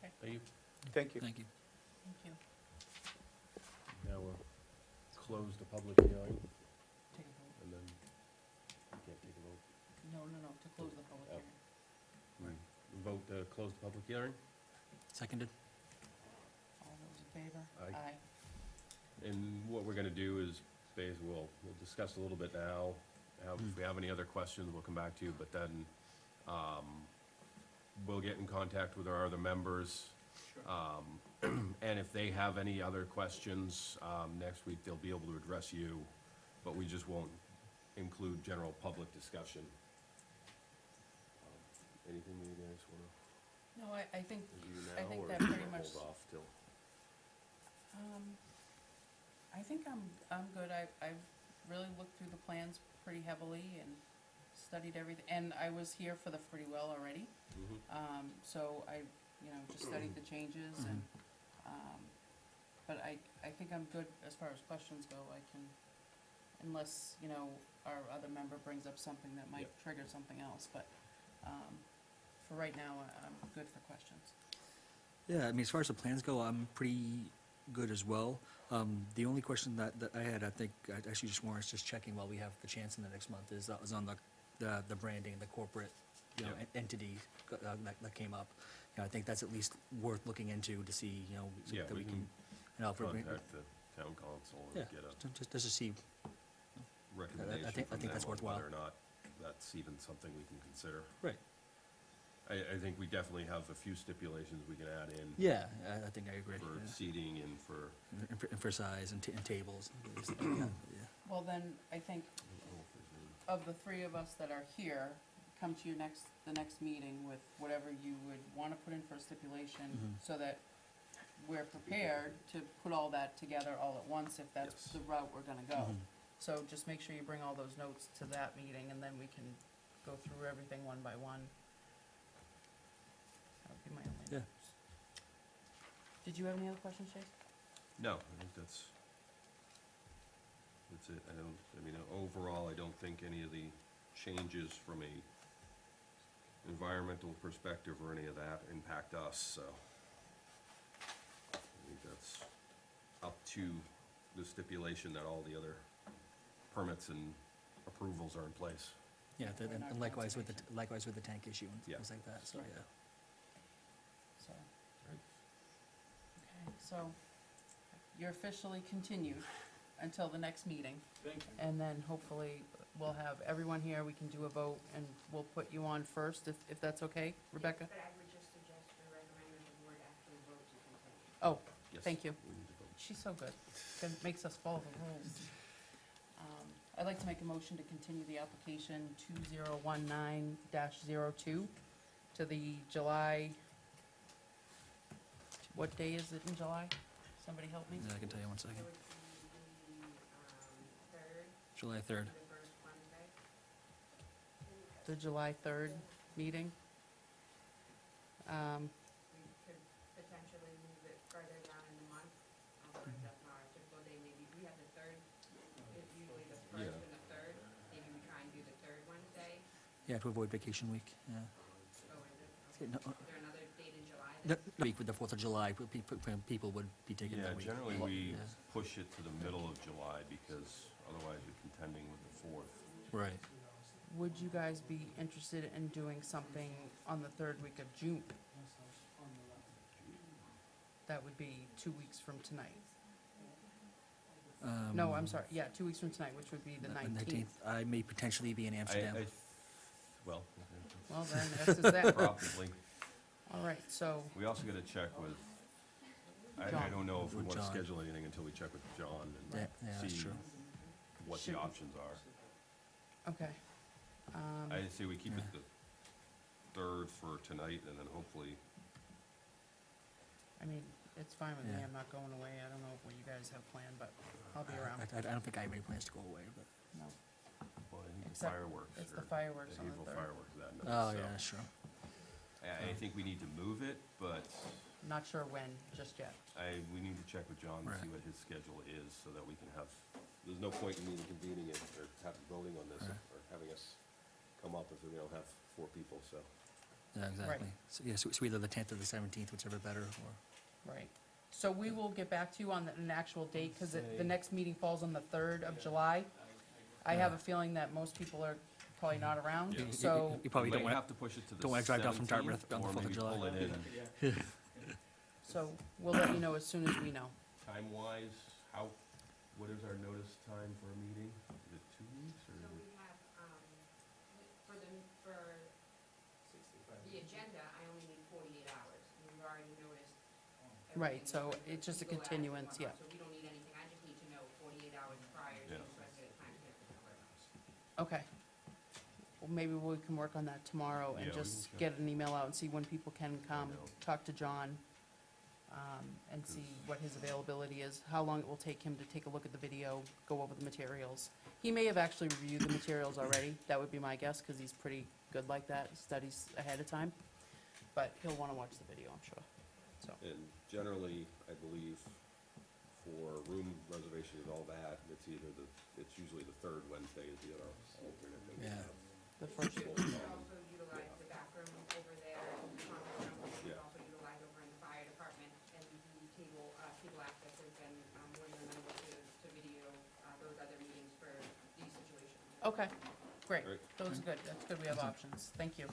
[SPEAKER 1] Thank you.
[SPEAKER 3] Thank you.
[SPEAKER 4] Thank you.
[SPEAKER 2] Thank you.
[SPEAKER 1] Now we'll close the public hearing,
[SPEAKER 2] Take a vote.
[SPEAKER 1] and then you can't take a vote.
[SPEAKER 2] No, no, no, to close the public
[SPEAKER 1] Oh.
[SPEAKER 2] hearing.
[SPEAKER 1] We Vote to close the public hearing,
[SPEAKER 4] Seconded?
[SPEAKER 2] All those in favor?
[SPEAKER 1] Aye. and what we're gonna do is, bas we'll, we'll discuss a little bit now. How- If we have any other questions, we'll come back to you, but then, um, we'll get in contact with our other members. Um, <clears throat> and if they have any other questions, um, next week, they'll be able to address you, but we just won't include general public discussion. Um, Anything you guys wanna
[SPEAKER 2] No, I, I think,
[SPEAKER 1] review
[SPEAKER 2] I think
[SPEAKER 1] or
[SPEAKER 2] that
[SPEAKER 1] you
[SPEAKER 2] pretty
[SPEAKER 1] wanna
[SPEAKER 2] much-
[SPEAKER 1] hold off till?
[SPEAKER 2] um, I think I'm, I'm good. I, I've really looked through the plans pretty heavily and studied everything. And I was here for the pretty well already.
[SPEAKER 1] Mhm.
[SPEAKER 2] Um, so I, you know, just studied the changes and, um, but I, I think I'm good as far as questions go. I can, unless, you know, our other member brings up something that might
[SPEAKER 1] Yep.
[SPEAKER 2] trigger something else, but, um, for right now, I- I'm good for questions.
[SPEAKER 4] Yeah, I mean, as far as the plans go, I'm pretty good as well. Um, the only question that, that I had, I think, I actually just warrants just checking while we have the chance in the next month, is that was on the, the, the branding, the corporate, you know,
[SPEAKER 1] Yep.
[SPEAKER 4] en- entity, uh, that, that came up. You know, I think that's at least worth looking into to see, you know, so
[SPEAKER 1] Yeah,
[SPEAKER 4] that
[SPEAKER 1] we
[SPEAKER 4] we
[SPEAKER 1] can
[SPEAKER 4] can, you know, if we're,
[SPEAKER 1] Contact the town council
[SPEAKER 4] yeah,
[SPEAKER 1] and get a
[SPEAKER 4] just, just to see,
[SPEAKER 1] recommendation
[SPEAKER 4] think- I
[SPEAKER 1] from
[SPEAKER 4] think
[SPEAKER 1] them
[SPEAKER 4] that's
[SPEAKER 1] on
[SPEAKER 4] worthwhile.
[SPEAKER 1] whether or not that's even something we can consider.
[SPEAKER 4] right,
[SPEAKER 1] I, I think we definitely have a few stipulations we can add in
[SPEAKER 4] yeah, I, I think I agree,
[SPEAKER 1] for
[SPEAKER 4] yeah.
[SPEAKER 1] seating and for,
[SPEAKER 4] And for, and for size and, ta- and tables, and things like that, yeah.
[SPEAKER 2] Well, then, I think of the three of us that are here, come to your next, the next meeting with whatever you would wanna put in for a stipulation,
[SPEAKER 4] Mhm.
[SPEAKER 2] so that we're prepared to put all that together all at once, if that's
[SPEAKER 1] Yes.
[SPEAKER 2] the route we're gonna go.
[SPEAKER 4] Mhm.
[SPEAKER 2] So just make sure you bring all those notes to that meeting, and then we can go through everything one by one. That would be my only
[SPEAKER 4] Yeah.
[SPEAKER 2] notes. Did you have any other questions, Chase?
[SPEAKER 1] No, I think that's, that's it. I don't, I mean, overall, I don't think any of the changes from a environmental perspective or any of that impact us, so. I think that's up to the stipulation that all the other permits and approvals are in place.
[SPEAKER 4] Yeah, the-
[SPEAKER 2] And
[SPEAKER 4] and
[SPEAKER 2] our
[SPEAKER 4] and likewise with the, likewise with the tank issue and
[SPEAKER 1] Yeah.
[SPEAKER 4] things like that, so,
[SPEAKER 2] Sure.
[SPEAKER 4] yeah.
[SPEAKER 2] So. Okay, so you're officially continued until the next meeting.
[SPEAKER 6] Thank you.
[SPEAKER 2] And then hopefully we'll have everyone here, we can do a vote, and we'll put you on first, if, if that's okay, Rebecca?
[SPEAKER 5] But I would just suggest or recommend that the board actually vote to continue.
[SPEAKER 2] Oh,
[SPEAKER 1] Yes,
[SPEAKER 2] Thank you.
[SPEAKER 1] we need to vote.
[SPEAKER 2] she's so good, Good- makes us follow the rules. Um, I'd like to make a motion to continue the application two zero one nine dash zero two to the July, what day is it in July? Somebody help me?
[SPEAKER 4] Yeah, I can tell you one second.
[SPEAKER 5] It would be the, third,
[SPEAKER 4] July third.
[SPEAKER 5] the first Wednesday.
[SPEAKER 2] The July third meeting? Um,
[SPEAKER 5] We could potentially move it further down in the month, although if that's not our typical day, maybe we have the third, it's usually the first
[SPEAKER 1] Yeah.
[SPEAKER 5] and the third, maybe we try and do the third Wednesday,
[SPEAKER 4] Yeah, to avoid vacation week, yeah.
[SPEAKER 5] so is it,
[SPEAKER 4] Okay, no, uh,
[SPEAKER 5] is there another date in July?
[SPEAKER 4] The the week with the Fourth of July, pe- pe- pe- people would be taking
[SPEAKER 1] Yeah,
[SPEAKER 4] that week.
[SPEAKER 1] generally, we
[SPEAKER 4] Yeah.
[SPEAKER 1] push it to the middle of July because otherwise you're contending with the fourth.
[SPEAKER 4] Right.
[SPEAKER 2] would you guys be interested in doing something on the third week of June? That would be two weeks from tonight. No, I'm
[SPEAKER 4] Um,
[SPEAKER 2] sorry, yeah, two weeks from tonight, which would be the
[SPEAKER 4] the
[SPEAKER 2] nineteenth.
[SPEAKER 4] I may potentially be in
[SPEAKER 1] I,
[SPEAKER 4] Amsterdam.
[SPEAKER 1] I, well,
[SPEAKER 2] Well, then, that's just that. <laughs>
[SPEAKER 1] probably.
[SPEAKER 2] All right, so,
[SPEAKER 1] We also gotta check with, I, I
[SPEAKER 2] John.
[SPEAKER 1] don't know if we
[SPEAKER 4] With
[SPEAKER 1] wanna
[SPEAKER 4] John.
[SPEAKER 1] schedule anything until we check with John
[SPEAKER 4] Yeah,
[SPEAKER 1] and
[SPEAKER 4] yeah, that's
[SPEAKER 1] see
[SPEAKER 4] true.
[SPEAKER 1] What
[SPEAKER 2] Should-
[SPEAKER 1] the options are.
[SPEAKER 2] okay. Um,
[SPEAKER 1] I say we keep it the third for tonight and then hopefully,
[SPEAKER 2] I mean, it's fine with me,
[SPEAKER 4] Yeah.
[SPEAKER 2] I'm not going away, I don't know what you guys have planned, but I'll be around.
[SPEAKER 4] I I don't think I have any plans to go away, but,
[SPEAKER 2] No,
[SPEAKER 1] Well, I think the
[SPEAKER 2] Except
[SPEAKER 1] fireworks.
[SPEAKER 2] it's the
[SPEAKER 1] are-
[SPEAKER 2] fireworks on the
[SPEAKER 1] April
[SPEAKER 2] third.
[SPEAKER 1] fireworks that night.
[SPEAKER 4] oh,
[SPEAKER 1] so
[SPEAKER 4] yeah, that's true.
[SPEAKER 1] I, I think we need to move it, but
[SPEAKER 2] Not sure when, just yet.
[SPEAKER 1] I, we need to check with John to see
[SPEAKER 4] Right.
[SPEAKER 1] what his schedule is, so that we can have, there's no point in even convening it, or having, voting on this,
[SPEAKER 4] Right.
[SPEAKER 1] or having us come up if we don't have four people, so.
[SPEAKER 4] Yeah, exactly. So, yeah, so so either the tenth or the seventeenth, whichever better, or,
[SPEAKER 2] Right. So we will get back to you on the- an actual date, because the next meeting falls on the third of July. I have a uh-huh. feeling that most people are probably not mm-hmm. around,
[SPEAKER 1] Yeah.
[SPEAKER 2] so,
[SPEAKER 4] you probably
[SPEAKER 1] We
[SPEAKER 4] don't
[SPEAKER 1] might
[SPEAKER 4] want,
[SPEAKER 1] have to push it to the
[SPEAKER 4] don't wanna drive down from
[SPEAKER 1] 17th,
[SPEAKER 4] Dartmouth on the
[SPEAKER 1] or
[SPEAKER 4] 4th of
[SPEAKER 1] maybe
[SPEAKER 4] July.
[SPEAKER 1] pull it in. <laughs>
[SPEAKER 2] so we'll let you know as soon as we know.
[SPEAKER 1] Time-wise, how, what is our notice time for a meeting? Is it two weeks, or?
[SPEAKER 5] So we have, um, for the, for the agenda, I only need forty-eight hours. and We've already noticed.
[SPEAKER 2] Right, so it's just a
[SPEAKER 5] we go
[SPEAKER 2] continuance,
[SPEAKER 5] whatnot,
[SPEAKER 2] yeah.
[SPEAKER 5] So we don't need anything, I just need to know forty-eight hours prior to,
[SPEAKER 1] Yeah.
[SPEAKER 5] so I can time to get the cover.
[SPEAKER 2] Okay. Well, maybe we can work on that tomorrow and
[SPEAKER 1] Yeah, we can
[SPEAKER 2] just
[SPEAKER 1] check.
[SPEAKER 2] get an email out and see when people can come,
[SPEAKER 1] know.
[SPEAKER 2] talk to John, um, and see what his availability is, how long it will take him to take a look at the video, go over the materials. He may have actually reviewed the materials already, that would be my guess, because he's pretty good like that, studies ahead of time. But he'll want to watch the video, I'm sure, so.
[SPEAKER 1] And generally, I believe, for room reservation and all that, it's either the, it's usually the third Wednesday is the other alternate. that we
[SPEAKER 4] Yeah.
[SPEAKER 1] have.
[SPEAKER 2] The first,
[SPEAKER 5] We could also utilize the back room over there, and the conference room, we could
[SPEAKER 1] Yeah.
[SPEAKER 5] also utilize over in the fire department, and the table, uh, cable access has been, um, more than amenable to, to video, uh, those other meetings for these situations.
[SPEAKER 2] Okay, great,
[SPEAKER 1] Great.
[SPEAKER 2] those are good, that's good, we have options, thank you.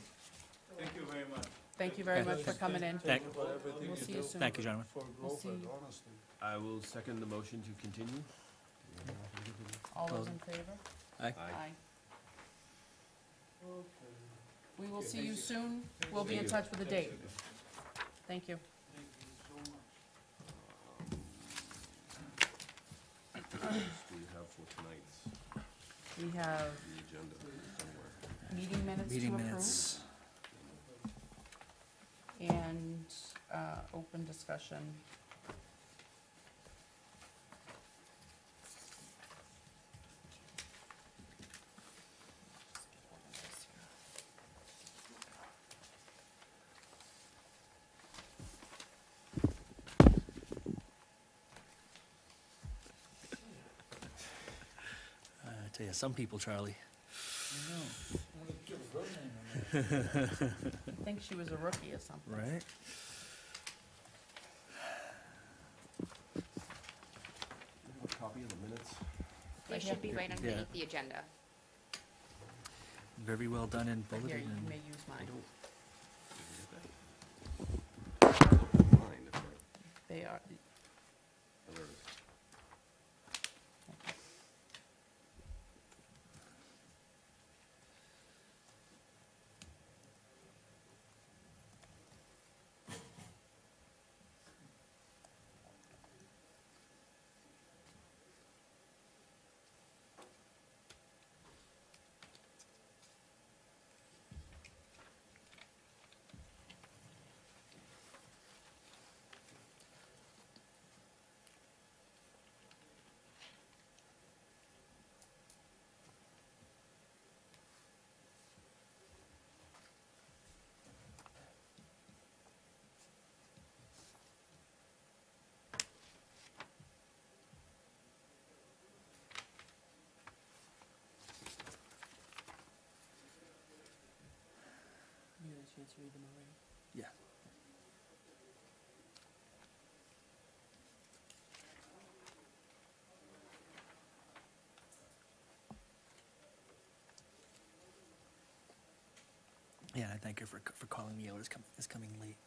[SPEAKER 6] Thank you very much.
[SPEAKER 2] Thank you very much for coming in.
[SPEAKER 4] Thank-
[SPEAKER 6] For everything
[SPEAKER 2] We'll
[SPEAKER 6] you
[SPEAKER 2] see you
[SPEAKER 6] do
[SPEAKER 2] soon.
[SPEAKER 4] thank you, gentlemen.
[SPEAKER 6] for
[SPEAKER 2] We'll see
[SPEAKER 6] Groveland,
[SPEAKER 2] you.
[SPEAKER 6] honestly.
[SPEAKER 1] I will second the motion to continue.
[SPEAKER 2] All those in favor?
[SPEAKER 4] Aye.
[SPEAKER 2] Aye.
[SPEAKER 6] Okay.
[SPEAKER 2] We will see you soon. We'll be in touch with the date. Thank you.
[SPEAKER 6] Thank you so much. <clears throat>
[SPEAKER 1] What do we have for tonight's,
[SPEAKER 2] We have meeting minutes to
[SPEAKER 4] Meeting
[SPEAKER 2] approve
[SPEAKER 4] minutes,
[SPEAKER 2] and, uh, open discussion.
[SPEAKER 4] Some people, Charlie.
[SPEAKER 2] I think she was a rookie or something.
[SPEAKER 4] Right?
[SPEAKER 1] Do you have a copy of the minutes?
[SPEAKER 5] They
[SPEAKER 2] Right
[SPEAKER 5] should be
[SPEAKER 2] here.
[SPEAKER 5] right
[SPEAKER 4] Yeah.
[SPEAKER 5] underneath the agenda.
[SPEAKER 4] Very well done in
[SPEAKER 2] Right here,
[SPEAKER 4] bulleted
[SPEAKER 2] you
[SPEAKER 4] and.
[SPEAKER 2] may use mine.
[SPEAKER 1] don't. Mine, if I-
[SPEAKER 2] They are,
[SPEAKER 1] oh, there it is.
[SPEAKER 2] Them already.
[SPEAKER 4] Yeah. Yeah, I thank her for, for calling me out, it's coming, it's coming late.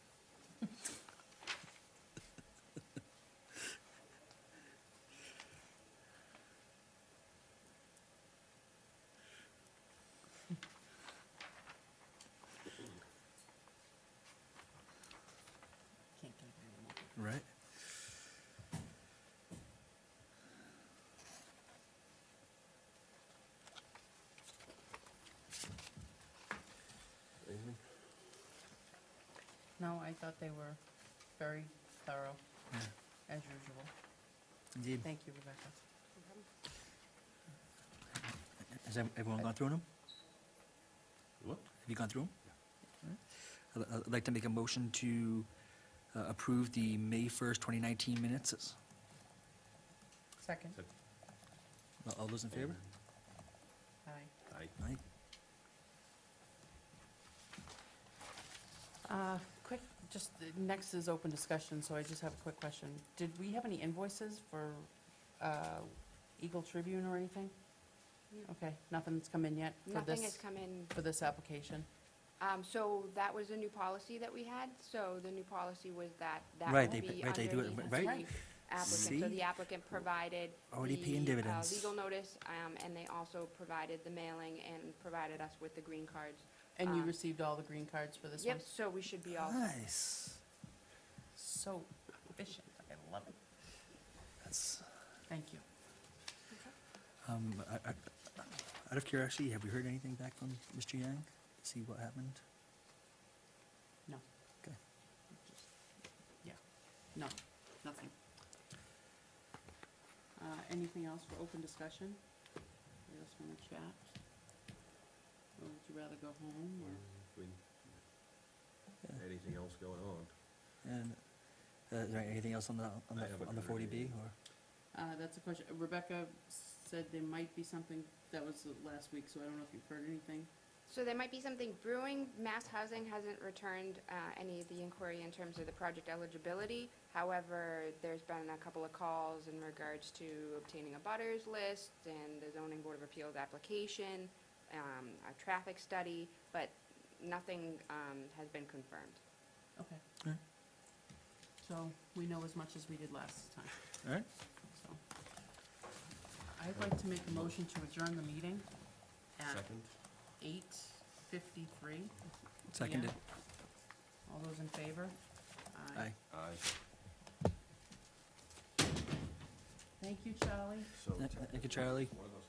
[SPEAKER 2] Can't get them all.
[SPEAKER 4] Right?
[SPEAKER 1] Anything?
[SPEAKER 2] No, I thought they were very thorough, as usual.
[SPEAKER 4] Indeed.
[SPEAKER 2] Thank you, Rebecca.
[SPEAKER 4] Has ev- everyone gone through them?
[SPEAKER 1] What?
[SPEAKER 4] Have you gone through them? I'd like to make a motion to uh, approve the May 1st, 2019 minutes.
[SPEAKER 2] Second.
[SPEAKER 4] All- All those in favor?
[SPEAKER 2] Aye.
[SPEAKER 1] Aye.
[SPEAKER 4] Aye.
[SPEAKER 2] Uh, Quick, just, the next is open discussion, so I just have a quick question. Did we have any invoices for uh, Eagle Tribune or anything? Okay, nothing's come in yet for
[SPEAKER 5] Nothing has
[SPEAKER 2] this,
[SPEAKER 5] come in
[SPEAKER 2] for this application?
[SPEAKER 5] Um, so that was a new policy that we had, so the new policy was that that
[SPEAKER 4] Right,
[SPEAKER 5] will
[SPEAKER 4] they-
[SPEAKER 5] be
[SPEAKER 4] right, they do it,
[SPEAKER 5] underneath
[SPEAKER 4] right?
[SPEAKER 2] Right.
[SPEAKER 5] the applicant. So
[SPEAKER 4] See?
[SPEAKER 5] the applicant provided
[SPEAKER 4] Already paying
[SPEAKER 5] the, uh,
[SPEAKER 4] dividends.
[SPEAKER 5] legal notice, um, and they also provided the mailing and provided us with the green cards.
[SPEAKER 2] And you
[SPEAKER 5] Um,
[SPEAKER 2] received all the green cards for this one?
[SPEAKER 5] Yep, so we should be all,
[SPEAKER 4] Nice.
[SPEAKER 2] So efficient, I love it.
[SPEAKER 4] That's,
[SPEAKER 2] Thank you.
[SPEAKER 4] um, I- I- out of curiosity, have we heard anything back from Mr. Yang? See what happened?
[SPEAKER 2] No.
[SPEAKER 4] Okay.
[SPEAKER 2] Just- Yeah, no, nothing. Uh, Anything else for open discussion? You else want to chat? Or would you rather go home, or?
[SPEAKER 1] Anything else going on?
[SPEAKER 4] And uh, is there anything else on the, on
[SPEAKER 1] I
[SPEAKER 4] the,
[SPEAKER 1] haven't
[SPEAKER 4] on the
[SPEAKER 1] heard
[SPEAKER 4] 40B,
[SPEAKER 1] anything.
[SPEAKER 4] or?
[SPEAKER 2] Uh, That's a question. Rebecca said there might be something, that was the last week, so I don't know if you've heard anything.
[SPEAKER 5] so there might be something brewing. Mass Housing hasn't returned, uh, any of the inquiry in terms of the project eligibility. However, there's been a couple of calls in regards to obtaining abutters list and the zoning board of appeals application, um, a traffic study, but nothing, um, has been confirmed.
[SPEAKER 2] Okay.
[SPEAKER 4] Alright.
[SPEAKER 2] So we know as much as we did last time,
[SPEAKER 4] All right,
[SPEAKER 2] so. I'd like to make a motion to adjourn the meeting at
[SPEAKER 1] Second?
[SPEAKER 2] eight fifty-three.
[SPEAKER 4] seconded.
[SPEAKER 2] All those in favor?
[SPEAKER 4] Aye.
[SPEAKER 1] Aye.
[SPEAKER 2] Thank you, Charlie.
[SPEAKER 1] So,
[SPEAKER 4] Thank you, Charlie.
[SPEAKER 1] one of those